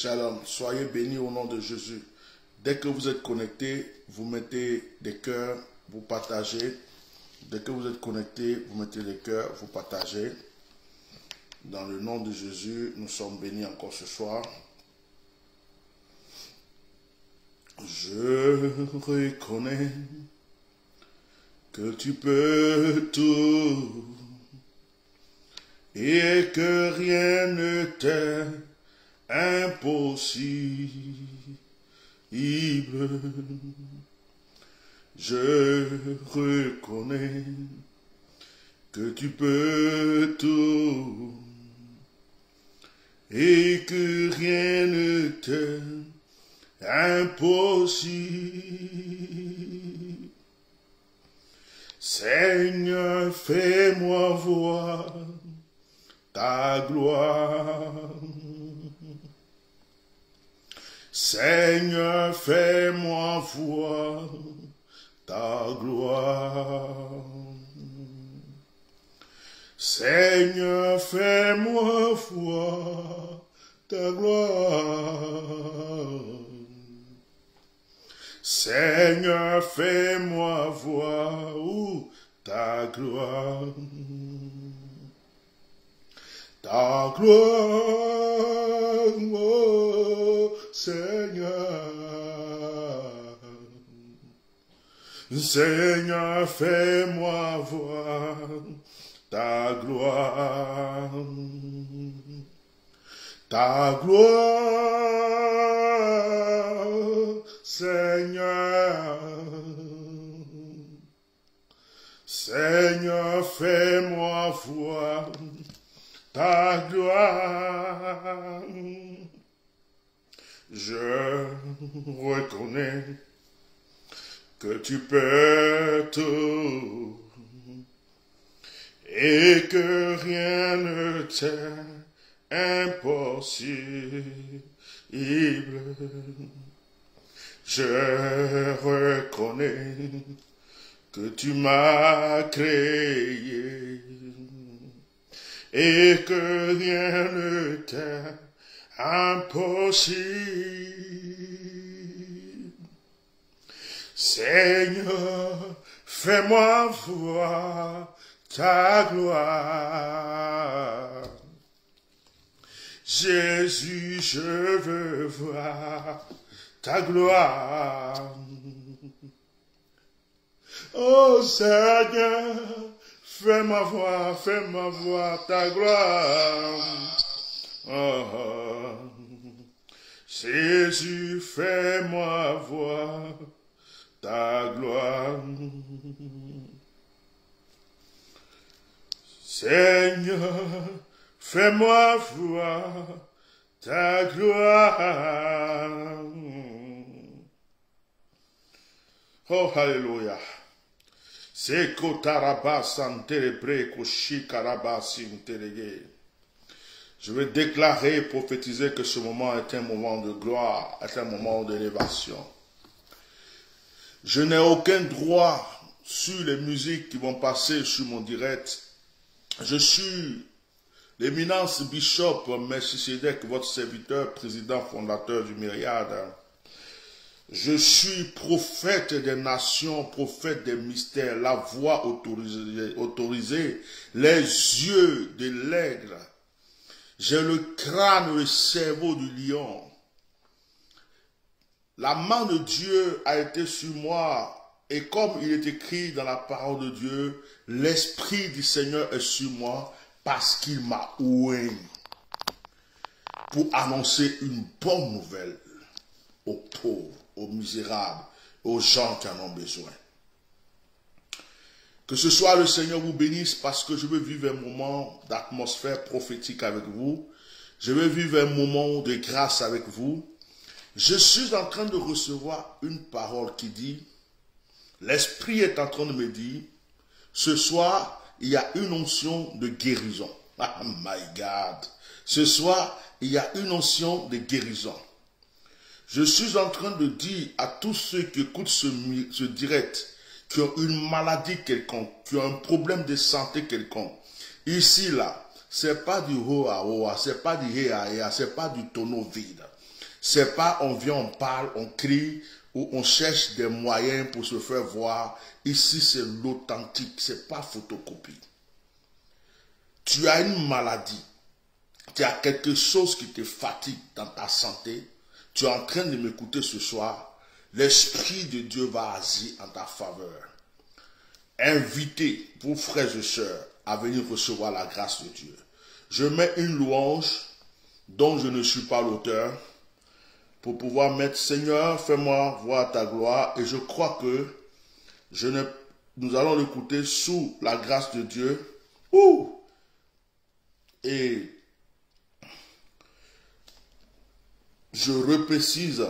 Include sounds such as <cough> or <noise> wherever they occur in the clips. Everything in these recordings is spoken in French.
Shalom, soyez bénis au nom de Jésus. Dès que vous êtes connectés, vous mettez des cœurs, vous partagez. Dès que vous êtes connectés, vous mettez des cœurs, vous partagez. Dans le nom de Jésus, nous sommes bénis encore ce soir. Je reconnais que tu peux tout et que rien ne t'est impossible. Je reconnais que tu peux tout et que rien ne t'est impossible. Seigneur, fais-moi voir ta gloire. Seigneur, fais-moi voir ta gloire. Seigneur, fais-moi voir ta gloire. Seigneur, fais-moi voir ta gloire. Ta gloire, oh Seigneur. Seigneur, fais-moi voir ta gloire. Ta gloire, Seigneur. Seigneur, fais-moi voir Je reconnais que tu peux tout et que rien ne t'est impossible. Je reconnais que tu m'as créé et que rien ne t'est impossible. Seigneur, fais-moi voir ta gloire. Jésus, je veux voir ta gloire. Oh Seigneur, fais-moi voir, fais-moi voir ta gloire. Oh, Jésus, fais-moi voir ta gloire. Seigneur, fais-moi voir ta gloire. Oh, Alléluia. Je vais déclarer et prophétiser que ce moment est un moment de gloire, est un moment d'élévation. Je n'ai aucun droit sur les musiques qui vont passer sur mon direct. Je suis l'éminence Bishop Melchisedec, votre serviteur, président fondateur du Myriade. Je suis prophète des nations, prophète des mystères, la voix autorisée, les yeux de l'aigle. J'ai le crâne le cerveau du lion. La main de Dieu a été sur moi et comme il est écrit dans la parole de Dieu, l'Esprit du Seigneur est sur moi parce qu'il m'a oué pour annoncer une bonne nouvelle aux pauvres, aux misérables, aux gens qui en ont besoin. Que ce soit le Seigneur vous bénisse parce que je veux vivre un moment d'atmosphère prophétique avec vous. Je veux vivre un moment de grâce avec vous. Je suis en train de recevoir une parole qui dit, l'Esprit est en train de me dire, ce soir, il y a une onction de guérison. Oh <laughs> my God. Ce soir, il y a une onction de guérison. Je suis en train de dire à tous ceux qui écoutent ce, direct, qui ont une maladie quelconque, qui ont un problème de santé quelconque, ici, là, c'est pas du ho à c'est pas du he à c'est pas du tonneau vide. C'est pas on vient, on parle, on crie ou on cherche des moyens pour se faire voir. Ici, c'est l'authentique, c'est pas photocopie. Tu as une maladie, tu as quelque chose qui te fatigue dans ta santé, tu es en train de m'écouter ce soir, l'Esprit de Dieu va agir en ta faveur. Invitez vos frères et sœurs à venir recevoir la grâce de Dieu. Je mets une louange dont je ne suis pas l'auteur pour pouvoir mettre Seigneur, fais-moi voir ta gloire. Et je crois que nous allons l'écouter sous la grâce de Dieu. Et je reprécise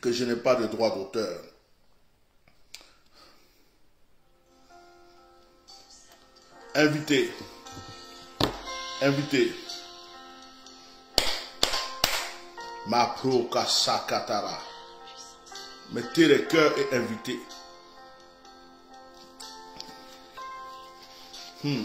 que je n'ai pas de droit d'auteur. Invité. Invité. Ma pro sakatara. Mettez les cœurs et invitez. Hmm.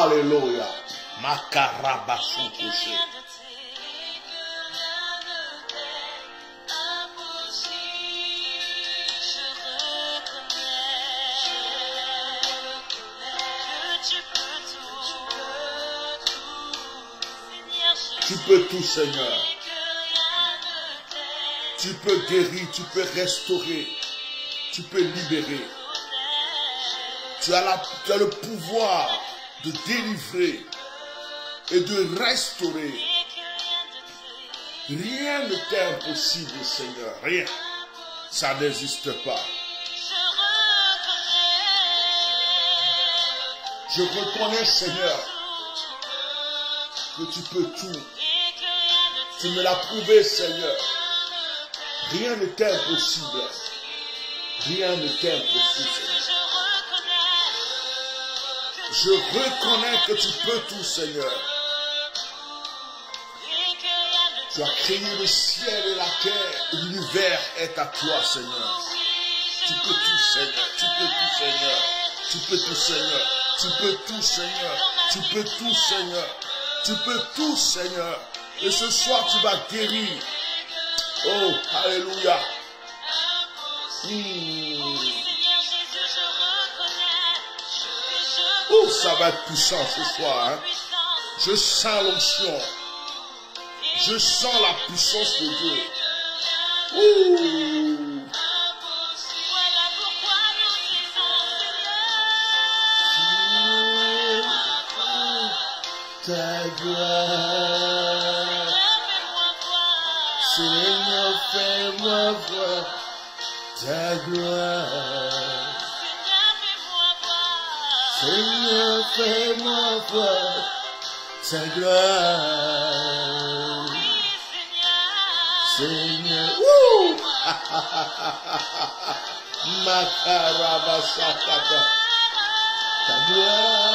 Alléluia. Makarabasukushe. Tu peux tout, Seigneur. Tu peux guérir, tu peux restaurer, tu peux libérer. Tu as, la, tu as le pouvoir de délivrer et de restaurer. Rien ne t'est impossible, Seigneur. Rien. Ça n'existe pas. Je reconnais, Seigneur, que tu peux tout. Tu me l'as prouvé, Seigneur. Rien ne t'est impossible. Rien ne t'est impossible. Je reconnais que tu peux tout, Seigneur. Tu as créé le ciel et la terre. L'univers est à toi, Seigneur. Tu peux tout, Seigneur. Tu peux tout, Seigneur. Tu peux tout, Seigneur. Tu peux tout, Seigneur. Tu peux tout, Seigneur. Tu peux tout, Seigneur. Et ce soir, tu vas guérir. Oh, Alléluia. Hmm. Ça va être puissant ce soir. Hein. Je sens l'onction. Je sens la puissance de Dieu. Ouh. Ta gloire, Seigneur, fais-moi voir ta gloire. Fais-moi voir ta gloire. Seigneur. Ta gloire.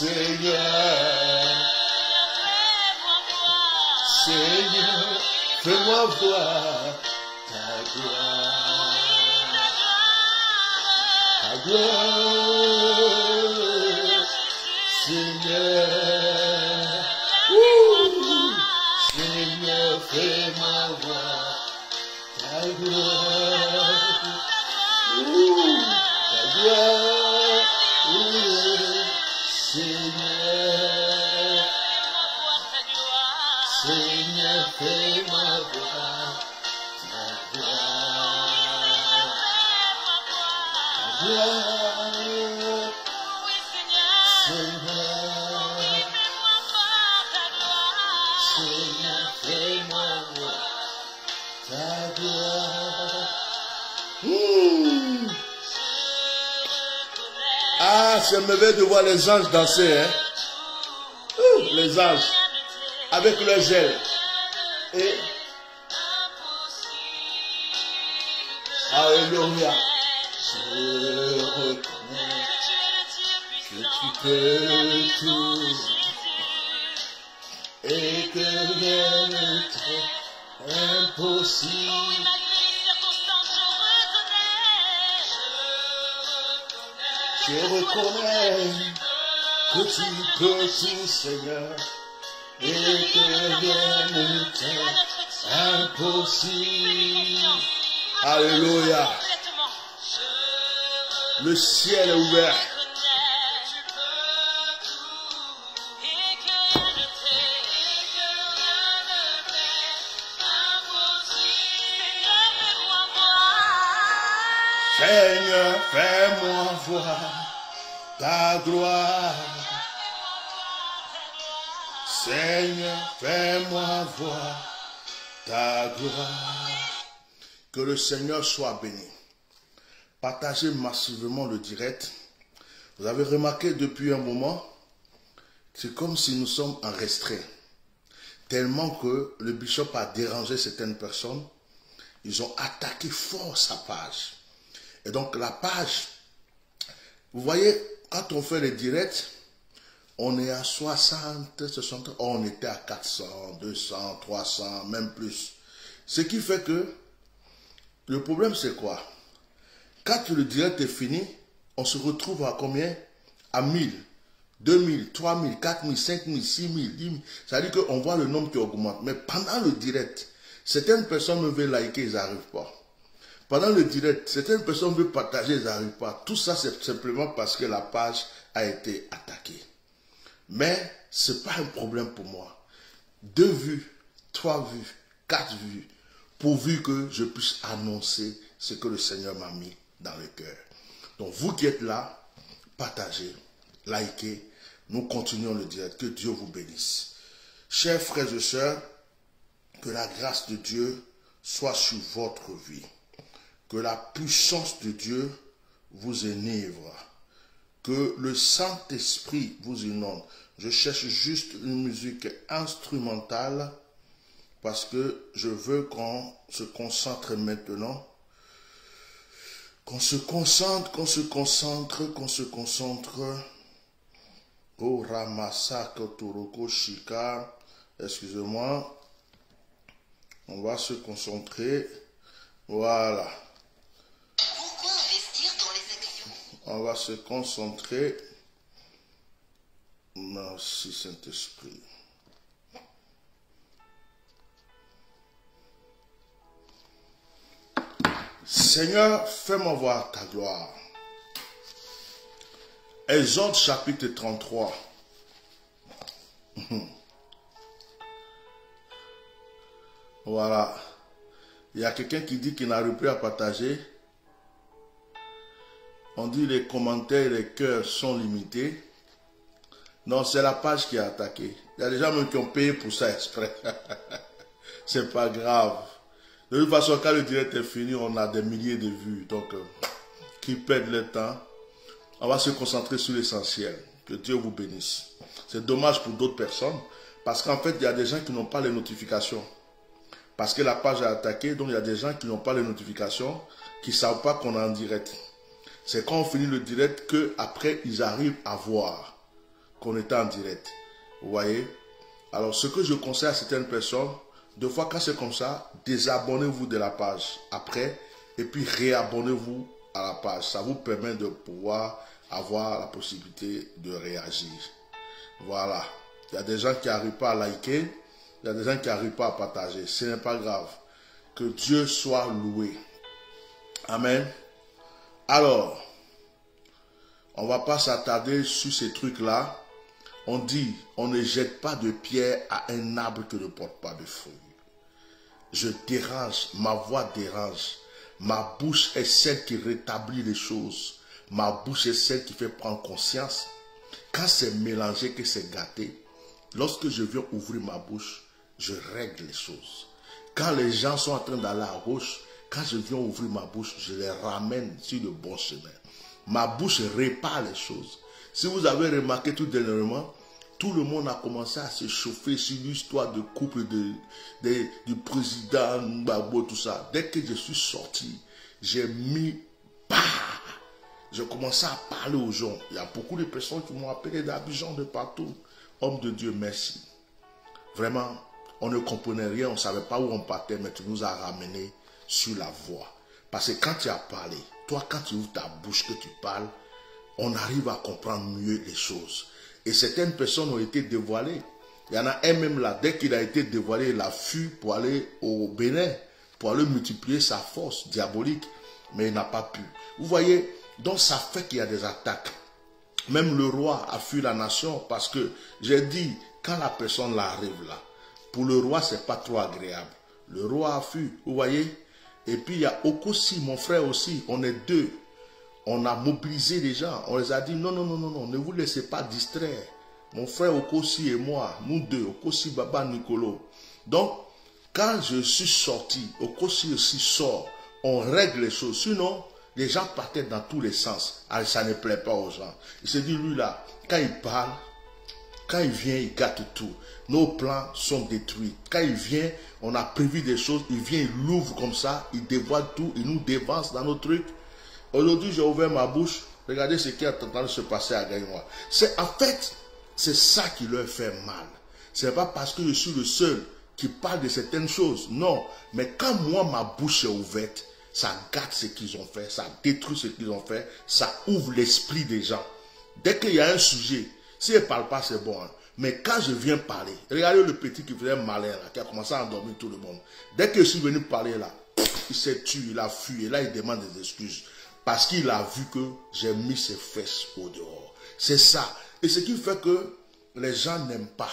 Seigneur, Seigneur, fais-moi voir ta gloire. Ta gloire, Merveilleux de voir les anges danser, hein. Ouh, les anges, avec leurs ailes. Et, Alléluia. Je que tu peux tout et que rien n'est impossible. Je reconnais que tu peux tout, Seigneur, et que rien n'est impossible. Alléluia. Le ciel est ouvert. Seigneur, fais-moi voir ta gloire. Seigneur, fais-moi voir ta gloire. Que le Seigneur soit béni. Partagez massivement le direct. Vous avez remarqué depuis un moment, c'est comme si nous sommes en restreint. Tellement que le bishop a dérangé certaines personnes. Ils ont attaqué fort sa page. Et donc la page, vous voyez, quand on fait les directs, on est à 60, 60, on était à 400, 200, 300, même plus. Ce qui fait que le problème c'est quoi? Quand le direct est fini, on se retrouve à combien? À 1000, 2000, 3000, 4000, 5000, 6000, 10 000. Ça veut dire qu'on voit le nombre qui augmente. Mais pendant le direct, certaines personnes me veulent liker, ils n'arrivent pas. Pendant le direct, certaines personnes veulent partager, ils n'arrivent pas. Tout ça, c'est simplement parce que la page a été attaquée. Mais ce n'est pas un problème pour moi. Deux vues, trois vues, quatre vues, pourvu que je puisse annoncer ce que le Seigneur m'a mis dans le cœur. Donc vous qui êtes là, partagez, likez, nous continuons le direct. Que Dieu vous bénisse. Chers frères et sœurs, que la grâce de Dieu soit sur votre vie. Que la puissance de Dieu vous enivre. Que le Saint-Esprit vous inonde. Je cherche juste une musique instrumentale parce que je veux qu'on se concentre maintenant. Qu'on se concentre, qu'on se concentre, qu'on se concentre. Oh Ramasaka Toroko Shika. Excusez-moi. On va se concentrer. Voilà. On va se concentrer. Merci Saint-Esprit. Seigneur, fais-moi voir ta gloire. Exode chapitre 33. <laughs> Voilà. Il y a quelqu'un qui dit qu'il n'arrive plus à partager. On dit les commentaires les cœurs sont limités. Non, c'est la page qui est attaquée. Il y a des gens qui ont payé pour ça exprès. <laughs> c'est pas grave. De toute façon, quand le direct est fini, on a des milliers de vues. Donc, euh, qui perdent le temps, on va se concentrer sur l'essentiel. Que Dieu vous bénisse. C'est dommage pour d'autres personnes, parce qu'en fait, il y a des gens qui n'ont pas les notifications. Parce que la page est attaquée, donc il y a des gens qui n'ont pas les notifications, qui ne savent pas qu'on est en direct. C'est quand on finit le direct qu'après, ils arrivent à voir qu'on était en direct. Vous voyez? Alors, ce que je conseille à certaines personnes, deux fois quand c'est comme ça, désabonnez-vous de la page après et puis réabonnez-vous à la page. Ça vous permet de pouvoir avoir la possibilité de réagir. Voilà. Il y a des gens qui n'arrivent pas à liker, il y a des gens qui n'arrivent pas à partager. Ce n'est pas grave. Que Dieu soit loué. Amen. Alors, on va pas s'attarder sur ces trucs-là. On dit, on ne jette pas de pierre à un arbre qui ne porte pas de fruits. Je dérange, ma voix dérange. Ma bouche est celle qui rétablit les choses. Ma bouche est celle qui fait prendre conscience. Quand c'est mélangé, que c'est gâté, lorsque je viens ouvrir ma bouche, je règle les choses. Quand les gens sont en train d'aller à gauche, quand je viens ouvrir ma bouche, je les ramène sur le bon chemin. Ma bouche répare les choses. Si vous avez remarqué tout dernièrement, tout le monde a commencé à se chauffer sur l'histoire de couple de, du président Gbagbo, tout ça. Dès que je suis sorti, j'ai mis bah, j'ai commencé à parler aux gens. Il y a beaucoup de personnes qui m'ont appelé d'Abidjan de partout. Homme de Dieu, merci. Vraiment, on ne comprenait rien, on ne savait pas où on partait, mais tu nous as ramenés sur la voie. Parce que quand tu as parlé, toi, quand tu ouvres ta bouche, que tu parles, on arrive à comprendre mieux les choses. Et certaines personnes ont été dévoilées. Il y en a un même là, dès qu'il a été dévoilé, il a fui pour aller au Bénin, pour aller multiplier sa force diabolique, mais il n'a pas pu. Vous voyez, donc ça fait qu'il y a des attaques. Même le roi a fui la nation parce que j'ai dit, quand la personne là arrive là, pour le roi, c'est pas trop agréable. Le roi a fui, vous voyez. Et puis il y a Okosi, mon frère aussi, on est deux. On a mobilisé les gens, on les a dit non, non, non, non, non, ne vous laissez pas distraire. Mon frère Okosi et moi, nous deux, Okosi, Baba, Nicolo. Donc, quand je suis sorti, Okosi aussi sort, on règle les choses. Sinon, les gens partaient dans tous les sens. Ah, ça ne plaît pas aux gens. Il se dit, lui là, quand il parle, quand il vient, il gâte tout. Nos plans sont détruits. Quand il vient, on a prévu des choses. Il vient, il l'ouvre comme ça, il dévoile tout, il nous dévance dans nos trucs. Aujourd'hui, j'ai ouvert ma bouche. Regardez ce qui est en train de se passer à Gaïnois. C'est en fait, c'est ça qui leur fait mal. C'est pas parce que je suis le seul qui parle de certaines choses. Non. Mais quand moi, ma bouche est ouverte, ça gâte ce qu'ils ont fait, ça détruit ce qu'ils ont fait, ça ouvre l'esprit des gens. Dès qu'il y a un sujet, s'ils ne parlent pas, c'est bon. hein. Mais quand je viens parler, regardez le petit qui faisait malin là, qui a commencé à endormir tout le monde. Dès que je suis venu parler là, il s'est tué, il a fui, et là il demande des excuses. Parce qu'il a vu que j'ai mis ses fesses au dehors. C'est ça. Et ce qui fait que les gens n'aiment pas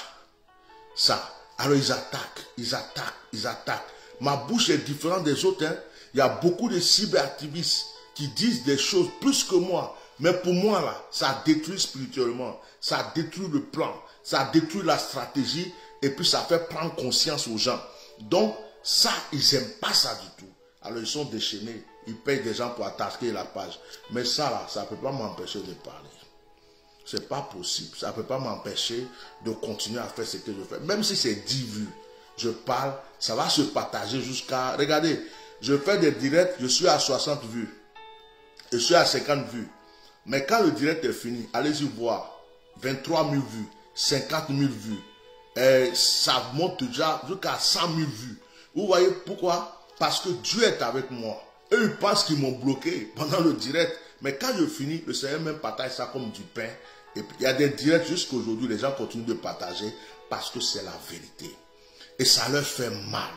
ça. Alors ils attaquent, ils attaquent, ils attaquent. Ma bouche est différente des autres. hein. Il y a beaucoup de cyberactivistes qui disent des choses plus que moi. Mais pour moi, là, ça détruit spirituellement. Ça détruit le plan. Ça détruit la stratégie. Et puis ça fait prendre conscience aux gens. Donc, ça, ils n'aiment pas ça du tout. Alors ils sont déchaînés. Ils payent des gens pour attaquer la page. Mais ça, là, ça ne peut pas m'empêcher de parler. C'est pas possible. Ça ne peut pas m'empêcher de continuer à faire ce que je fais. Même si c'est 10 vues, je parle, ça va se partager jusqu'à... Regardez, je fais des directs, je suis à 60 vues. Je suis à 50 vues. Mais quand le direct est fini, allez-y voir. 23 000 vues, 50 000 vues. Et ça monte déjà jusqu'à 100 000 vues. Vous voyez pourquoi? Parce que Dieu est avec moi. Eux, ils pensent qu'ils m'ont bloqué pendant le direct. Mais quand je finis, le Seigneur même partage ça comme du pain. Et il y a des directs jusqu'à aujourd'hui, les gens continuent de partager parce que c'est la vérité. Et ça leur fait mal.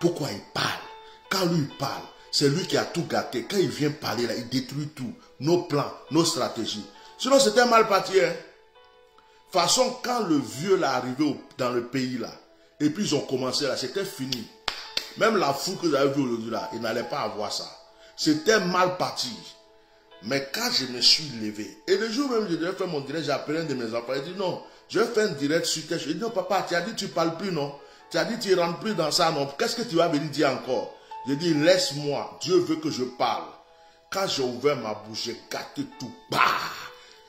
Pourquoi il parle Quand lui parle, c'est lui qui a tout gâté. Quand il vient parler, là, il détruit tout. Nos plans, nos stratégies. Sinon, c'était mal parti. Hein? De toute façon, quand le vieux l'a arrivé dans le pays, là, et puis ils ont commencé là, c'était fini. Même la foule que vous avez vue aujourd'hui, là, ils n'allaient pas avoir ça. C'était mal parti. Mais quand je me suis levé, et le jour même, je devais faire mon direct, j'ai appelé un de mes enfants, il dit non, je vais faire un direct sur tes choses. Il dit non, papa, tu as dit tu parles plus, non? Tu as dit tu rentres plus dans ça, non? Qu'est-ce que tu vas venir dire encore? Je dis laisse-moi, Dieu veut que je parle. Quand j'ai ouvert ma bouche, j'ai gâté tout, bah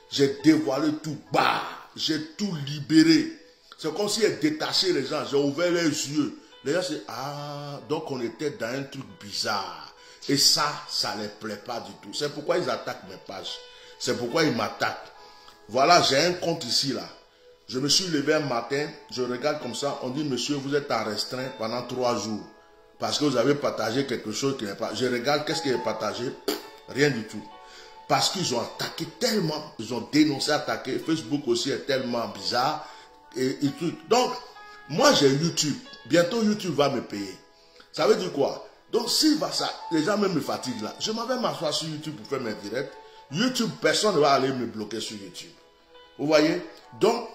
J'ai dévoilé tout, bah J'ai tout libéré. C'est comme si j'ai détaché les gens, j'ai ouvert les yeux. Les gens c'est ah, donc on était dans un truc bizarre. Et ça, ça ne les plaît pas du tout. C'est pourquoi ils attaquent mes pages. C'est pourquoi ils m'attaquent. Voilà, j'ai un compte ici, là. Je me suis levé un matin, je regarde comme ça, on dit, monsieur, vous êtes en restreint pendant trois jours. Parce que vous avez partagé quelque chose qui n'est pas. Je regarde, qu'est-ce qui est partagé? Rien du tout. Parce qu'ils ont attaqué tellement, ils ont dénoncé, attaqué. Facebook aussi est tellement bizarre. Et, tout. Donc, moi j'ai YouTube. Bientôt YouTube va me payer. Ça veut dire quoi? Donc, s'il va ça, les gens même me fatiguent là. Je m'en vais m'asseoir sur YouTube pour faire mes directs. YouTube, personne ne va aller me bloquer sur YouTube. Vous voyez? Donc,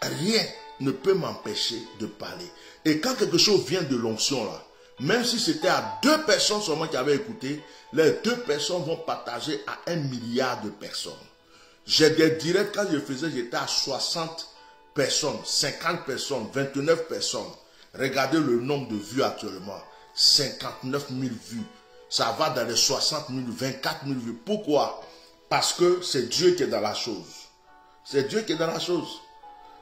rien ne peut m'empêcher de parler. Et quand quelque chose vient de l'onction là, Même si c'était à deux personnes seulement qui avaient écouté, les deux personnes vont partager à un milliard de personnes. J'ai des directs, quand je faisais, j'étais à 60 personnes, 50 personnes, 29 personnes. Regardez le nombre de vues actuellement. 59 000 vues. Ça va dans les 60 000, 24 000 vues. Pourquoi? Parce que c'est Dieu qui est dans la chose. C'est Dieu qui est dans la chose.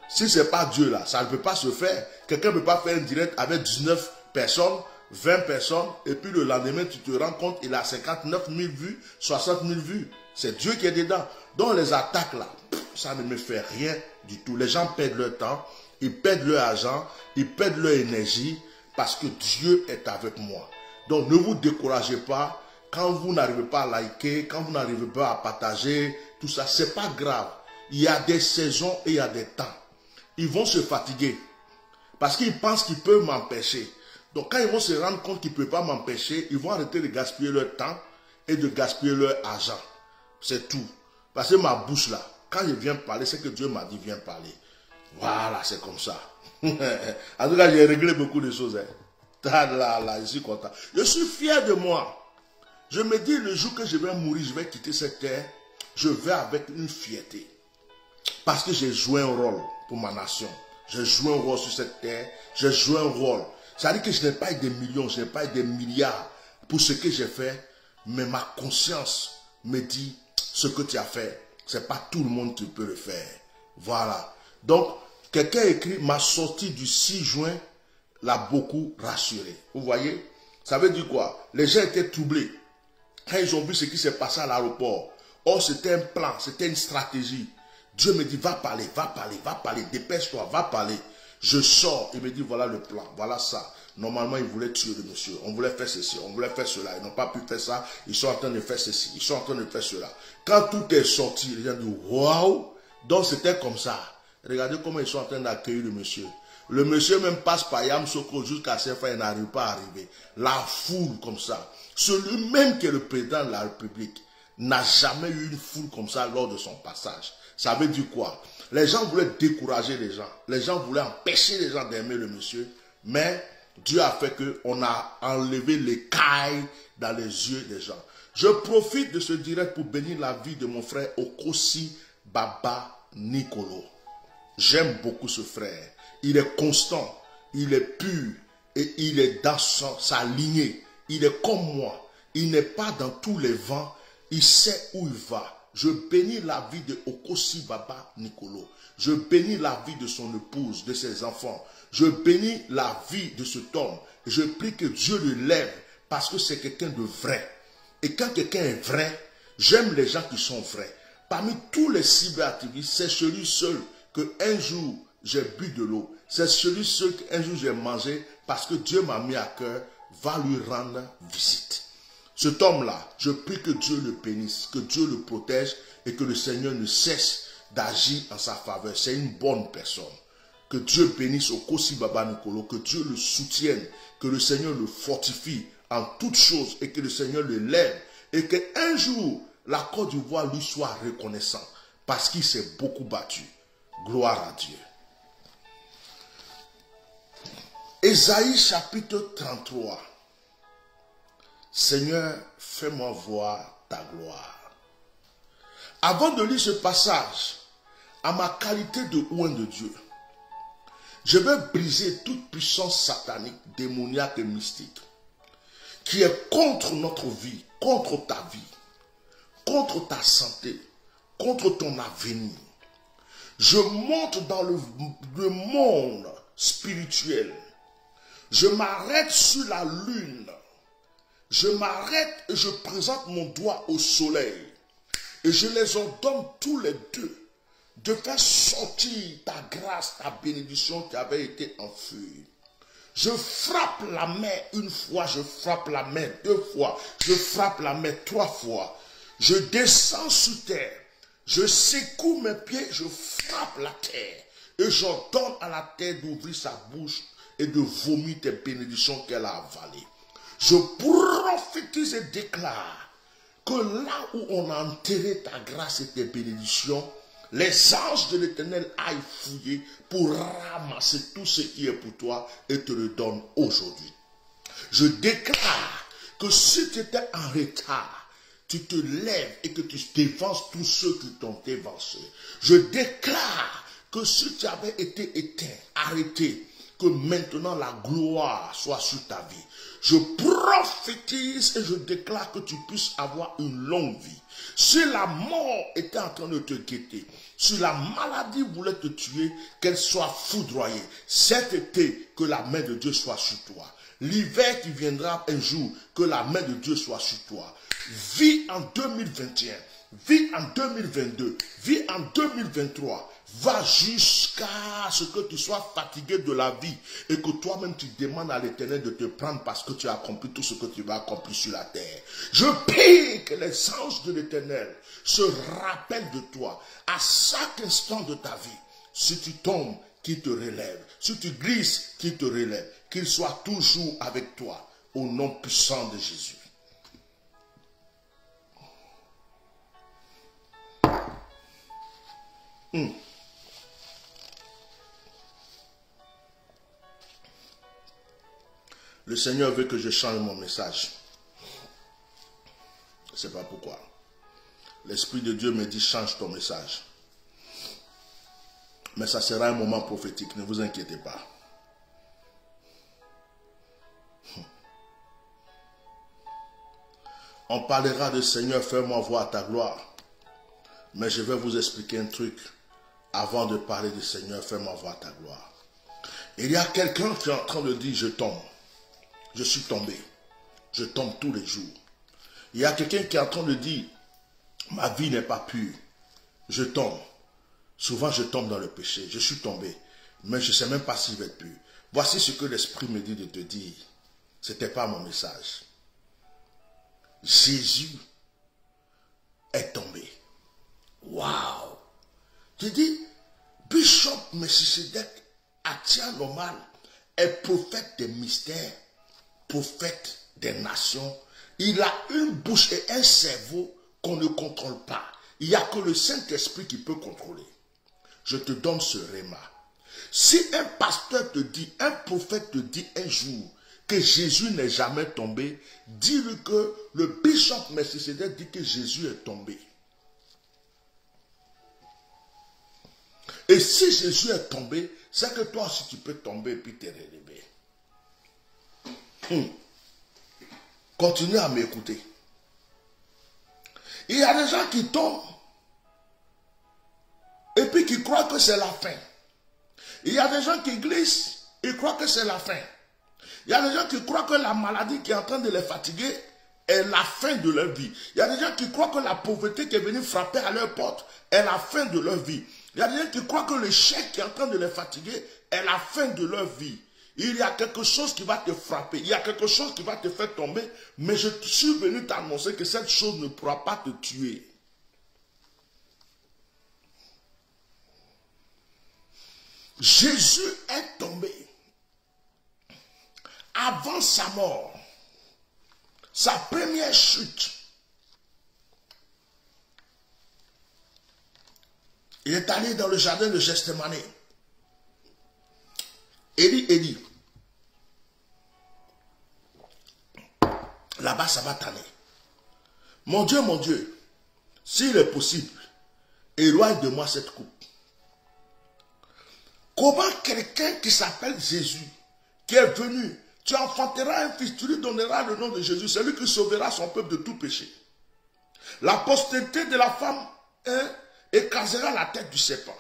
Si ce n'est pas Dieu là, ça ne peut pas se faire. Quelqu'un ne peut pas faire un direct avec 19 personnes, 20 personnes, et puis le lendemain, tu te rends compte, il a 59 000 vues, 60 000 vues. C'est Dieu qui est dedans. Donc les attaques là, ça ne me fait rien du tout. Les gens perdent leur temps, ils perdent leur argent, ils perdent leur énergie, parce que Dieu est avec moi. Donc ne vous découragez pas. Quand vous n'arrivez pas à liker, quand vous n'arrivez pas à partager, tout ça, c'est pas grave. Il y a des saisons et il y a des temps. Ils vont se fatiguer. Parce qu'ils pensent qu'ils peuvent m'empêcher. Donc quand ils vont se rendre compte qu'ils ne peuvent pas m'empêcher, ils vont arrêter de gaspiller leur temps et de gaspiller leur argent. C'est tout. Parce que ma bouche là, quand je viens parler, c'est que Dieu m'a dit viens parler. Voilà, c'est comme ça. <laughs> en tout cas, j'ai réglé beaucoup de choses. Hein. Là, je suis content. Je suis fier de moi. Je me dis, le jour que je vais mourir, je vais quitter cette terre, je vais avec une fierté. Parce que j'ai joué un rôle pour ma nation. J'ai joué un rôle sur cette terre. J'ai joué un rôle. Ça veut dire que je n'ai pas eu des millions, je n'ai pas eu des milliards pour ce que j'ai fait. Mais ma conscience me dit, ce que tu as fait, c'est pas tout le monde qui peut le faire. Voilà. Donc, quelqu'un écrit, ma sortie du 6 juin l'a beaucoup rassuré. Vous voyez? Ça veut dire quoi? Les gens étaient troublés. Ils ont vu ce qui s'est passé à l'aéroport, oh, c'était un plan, c'était une stratégie. Dieu me dit, va parler, va parler, va parler, dépêche-toi, va parler. Je sors, il me dit, voilà le plan, voilà ça. Normalement, ils voulaient tuer le monsieur. On voulait faire ceci, on voulait faire cela. Ils n'ont pas pu faire ça. Ils sont en train de faire ceci, ils sont en train de faire cela. Quand tout est sorti, les gens disent, waouh! Donc c'était comme ça. Regardez comment ils sont en train d'accueillir le monsieur. Le monsieur même passe par Yamsoko jusqu'à ses frères, il n'arrive pas à arriver. La foule comme ça. Celui même qui est le président de la République n'a jamais eu une foule comme ça lors de son passage. Ça veut dire quoi? Les gens voulaient décourager les gens. Les gens voulaient empêcher les gens d'aimer le monsieur. Mais Dieu a fait qu'on a enlevé les cailles dans les yeux des gens. Je profite de ce direct pour bénir la vie de mon frère Okosi Baba Nicolo. J'aime beaucoup ce frère. Il est constant, il est pur et il est dans sa lignée. Il est comme moi. Il n'est pas dans tous les vents. Il sait où il va. Je bénis la vie de Okosi Baba Nicolo. Je bénis la vie de son épouse, de ses enfants. Je bénis la vie de cet homme. Je prie que Dieu le lève parce que c'est quelqu'un de vrai. Et quand quelqu'un est vrai, j'aime les gens qui sont vrais. Parmi tous les cyberactivistes, c'est celui seul que un jour j'ai bu de l'eau. C'est celui seul qu'un jour j'ai mangé parce que Dieu m'a mis à cœur, va lui rendre visite. Cet homme-là, je prie que Dieu le bénisse, que Dieu le protège et que le Seigneur ne cesse d'agir en sa faveur. C'est une bonne personne. Que Dieu bénisse au Kosi Baba Nicolo, que Dieu le soutienne, que le Seigneur le fortifie en toutes choses et que le Seigneur le lève et qu'un jour la Côte d'Ivoire lui soit reconnaissant parce qu'il s'est beaucoup battu. Gloire à Dieu. Ésaïe chapitre 33. Seigneur, fais-moi voir ta gloire. Avant de lire ce passage, à ma qualité de oint de Dieu, je vais briser toute puissance satanique, démoniaque et mystique qui est contre notre vie, contre ta vie, contre ta santé, contre ton avenir. Je monte dans le monde spirituel. Je m'arrête sur la lune je m'arrête et je présente mon doigt au soleil. Et je les ordonne tous les deux de faire sortir ta grâce, ta bénédiction qui avait été enfouie. Je frappe la main une fois, je frappe la main deux fois, je frappe la main trois fois. Je descends sous terre, je secoue mes pieds, je frappe la terre. Et j'ordonne à la terre d'ouvrir sa bouche et de vomir tes bénédictions qu'elle a avalées. Je prophétise et déclare que là où on a enterré ta grâce et tes bénédictions, les anges de l'éternel aillent fouiller pour ramasser tout ce qui est pour toi et te le donnent aujourd'hui. Je déclare que si tu étais en retard, tu te lèves et que tu dévances tous ceux qui t'ont dévancé. Je déclare que si tu avais été éteint, arrêté, que maintenant la gloire soit sur ta vie. Je prophétise et je déclare que tu puisses avoir une longue vie. Si la mort était en train de te guetter, si la maladie voulait te tuer, qu'elle soit foudroyée. Cet été, que la main de Dieu soit sur toi. L'hiver qui viendra un jour, que la main de Dieu soit sur toi. Vis en 2021, vis en 2022, vis en 2023. Va jusqu'à ce que tu sois fatigué de la vie et que toi-même tu demandes à l'éternel de te prendre parce que tu as accompli tout ce que tu vas accomplir sur la terre. Je prie que les anges de l'éternel se rappellent de toi à chaque instant de ta vie. Si tu tombes, qu'il te relève. Si tu glisses, qu'il te relève. Qu'il soit toujours avec toi au nom puissant de Jésus. Hmm. Le Seigneur veut que je change mon message. Je ne sais pas pourquoi. L'Esprit de Dieu me dit change ton message. Mais ça sera un moment prophétique, ne vous inquiétez pas. On parlera de Seigneur, fais-moi voir ta gloire. Mais je vais vous expliquer un truc avant de parler de Seigneur, fais-moi voir ta gloire. Il y a quelqu'un qui est en train de dire, je tombe. Je suis tombé. Je tombe tous les jours. Il y a quelqu'un qui est en train de dire, ma vie n'est pas pure. Je tombe. Souvent, je tombe dans le péché. Je suis tombé. Mais je ne sais même pas s'il va être pur. Voici ce que l'Esprit me dit de te dire. Ce n'était pas mon message. Jésus est tombé. Waouh! Tu dis, Bishop Melchisedec, Atia Normal, est prophète des mystères, prophète des nations. Il a une bouche et un cerveau qu'on ne contrôle pas. Il n'y a que le Saint-Esprit qui peut contrôler. Je te donne ce réma. Si un pasteur te dit, un prophète te dit un jour que Jésus n'est jamais tombé, dis-lui que le bishop Melchisedec dit que Jésus est tombé. Et si Jésus est tombé, c'est que toi aussi tu peux tomber et puis te relever. Hmm. Continue à m'écouter. Il y a des gens qui tombent et puis qui croient que c'est la fin. Il y a des gens qui glissent et croient que c'est la fin. Il y a des gens qui croient que la maladie qui est en train de les fatiguer est la fin de leur vie. Il y a des gens qui croient que la pauvreté qui est venue frapper à leur porte est la fin de leur vie. Il y a des gens qui croient que le chèque qui est en train de les fatiguer est la fin de leur vie. Il y a quelque chose qui va te frapper, il y a quelque chose qui va te faire tomber, mais je suis venu t'annoncer que cette chose ne pourra pas te tuer. Jésus est tombé avant sa mort, sa première chute. Il est allé dans le jardin de Gethsemane. Élie, Élie. Là-bas, ça va tanner. Mon Dieu, mon Dieu, s'il est possible, éloigne de moi cette coupe. Comment quelqu'un qui s'appelle Jésus, qui est venu, tu enfanteras un fils, tu lui donneras le nom de Jésus, c'est lui qui sauvera son peuple de tout péché. La postérité de la femme hein, écrasera la tête du serpent.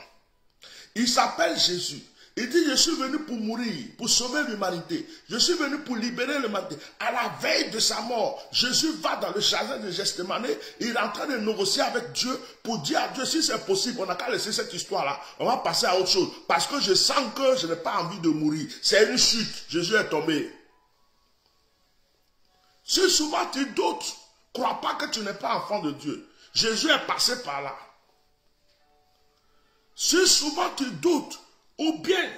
Il s'appelle Jésus. Il dit, je suis venu pour mourir, pour sauver l'humanité. Je suis venu pour libérer l'humanité. À la veille de sa mort, Jésus va dans le jardin de Gethsemane. Il est en train de négocier avec Dieu pour dire à Dieu, si c'est possible, on n'a qu'à laisser cette histoire-là. On va passer à autre chose. Parce que je sens que je n'ai pas envie de mourir. C'est une chute. Jésus est tombé. Si souvent tu doutes, crois pas que tu n'es pas enfant de Dieu. Jésus est passé par là. Si souvent tu doutes, ou bien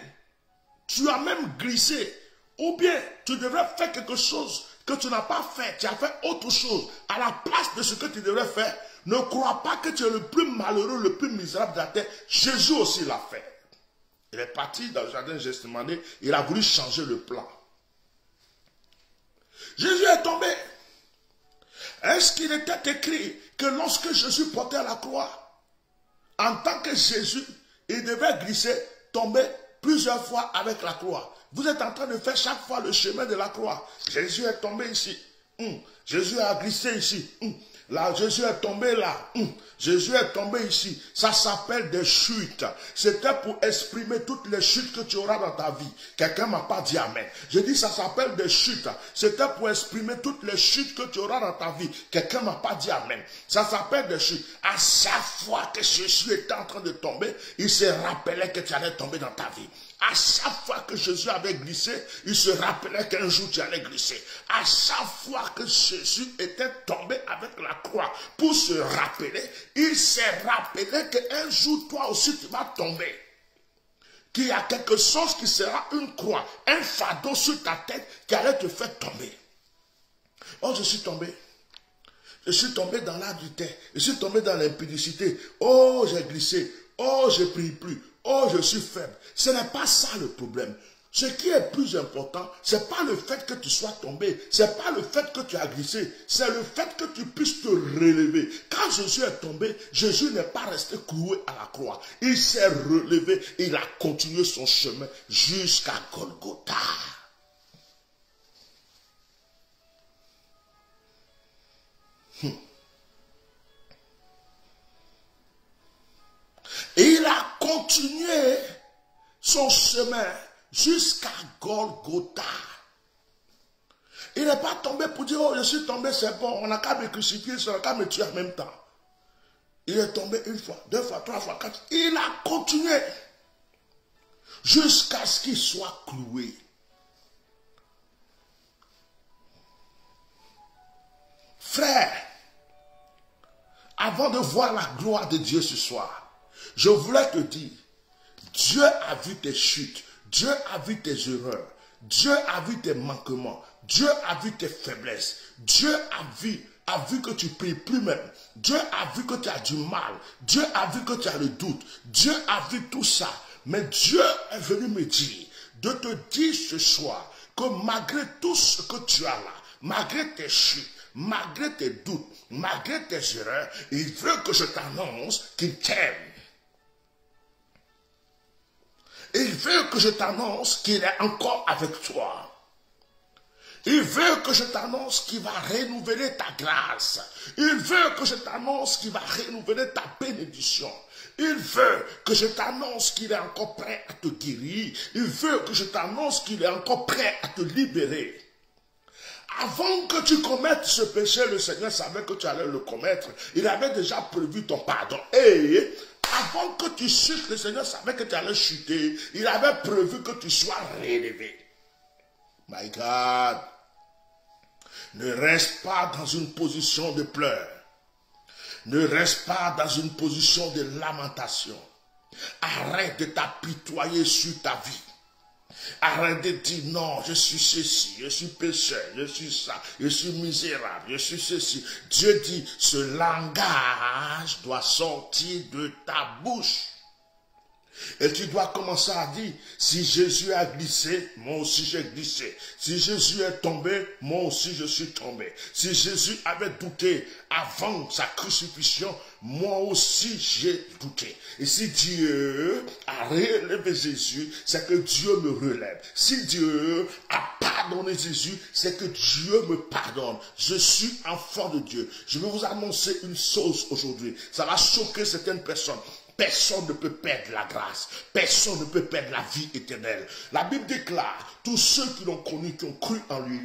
tu as même glissé, ou bien tu devrais faire quelque chose que tu n'as pas fait, tu as fait autre chose à la place de ce que tu devrais faire, ne crois pas que tu es le plus malheureux, le plus misérable de la terre. Jésus aussi l'a fait. Il est parti dans le jardin Gethsemane, il a voulu changer le plan. Jésus est tombé. Est-ce qu'il était écrit que lorsque Jésus portait la croix, en tant que Jésus, il devait glisser, tomber plusieurs fois avec la croix. Vous êtes en train de faire chaque fois le chemin de la croix. Jésus est tombé ici. Hum. Jésus a glissé ici. Hum. Là, Jésus est tombé là. Hum. Jésus est tombé ici. Ça s'appelle des chutes. C'était pour exprimer toutes les chutes que tu auras dans ta vie. Quelqu'un m'a pas dit Amen. Je dis ça s'appelle des chutes. C'était pour exprimer toutes les chutes que tu auras dans ta vie. Quelqu'un m'a pas dit Amen. Ça s'appelle des chutes. À chaque fois que Jésus était en train de tomber, il se rappelait que tu allais tomber dans ta vie. À chaque fois que Jésus avait glissé, il se rappelait qu'un jour tu allais glisser. À chaque fois que Jésus était tombé avec la croix pour se rappeler, il s'est rappelé qu'un jour toi aussi tu vas tomber. Qu'il y a quelque chose qui sera une croix, un fardeau sur ta tête qui allait te faire tomber. Oh, je suis tombé. Je suis tombé dans l'adultère. Je suis tombé dans l'impudicité. Oh, j'ai glissé. Oh, je prie plus. Oh, je suis faible. Ce n'est pas ça le problème. Ce qui est plus important, ce n'est pas le fait que tu sois tombé, ce n'est pas le fait que tu as glissé, c'est le fait que tu puisses te relever. Quand Jésus est tombé, Jésus n'est pas resté cloué à la croix. Il s'est relevé, il a continué son chemin jusqu'à Golgotha. Hmm. Et il a continué son chemin jusqu'à Golgotha. Il n'est pas tombé pour dire, oh, je suis tombé, c'est bon, on n'a qu'à me crucifier, on n'a qu'à me tuer en même temps. Il est tombé une fois, deux fois, trois fois, quatre. Il a continué jusqu'à ce qu'il soit cloué. Frère, avant de voir la gloire de Dieu ce soir, je voulais te dire, Dieu a vu tes chutes, Dieu a vu tes erreurs, Dieu a vu tes manquements, Dieu a vu tes faiblesses, Dieu a vu, a vu que tu pries plus même, Dieu a vu que tu as du mal, Dieu a vu que tu as le doute, Dieu a vu tout ça. Mais Dieu est venu me dire, de te dire ce soir, que malgré tout ce que tu as là, malgré tes chutes, malgré tes doutes, malgré tes erreurs, il veut que je t'annonce qu'il t'aime. Il veut que je t'annonce qu'il est encore avec toi. Il veut que je t'annonce qu'il va renouveler ta grâce. Il veut que je t'annonce qu'il va renouveler ta bénédiction. Il veut que je t'annonce qu'il est encore prêt à te guérir. Il veut que je t'annonce qu'il est encore prêt à te libérer. Avant que tu commettes ce péché, le Seigneur savait que tu allais le commettre. Il avait déjà prévu ton pardon. Et avant que tu chutes, le Seigneur savait que tu allais chuter. Il avait prévu que tu sois relevé. My God. Ne reste pas dans une position de pleurs. Ne reste pas dans une position de lamentation. Arrête de t'apitoyer sur ta vie. Arrête de dire non, je suis ceci, je suis pécheur, je suis ça, je suis misérable, je suis ceci. Dieu dit, ce langage doit sortir de ta bouche. Et tu dois commencer à dire, si Jésus a glissé, moi aussi j'ai glissé. Si Jésus est tombé, moi aussi je suis tombé. Si Jésus avait douté avant sa crucifixion, moi aussi j'ai douté. Et si Dieu a relevé Jésus, c'est que Dieu me relève. Si Dieu a pardonné Jésus, c'est que Dieu me pardonne. Je suis enfant de Dieu. Je vais vous annoncer une chose aujourd'hui. Ça va choquer certaines personnes. Personne ne peut perdre la grâce. Personne ne peut perdre la vie éternelle. La Bible déclare, tous ceux qui l'ont connu, qui ont cru en lui,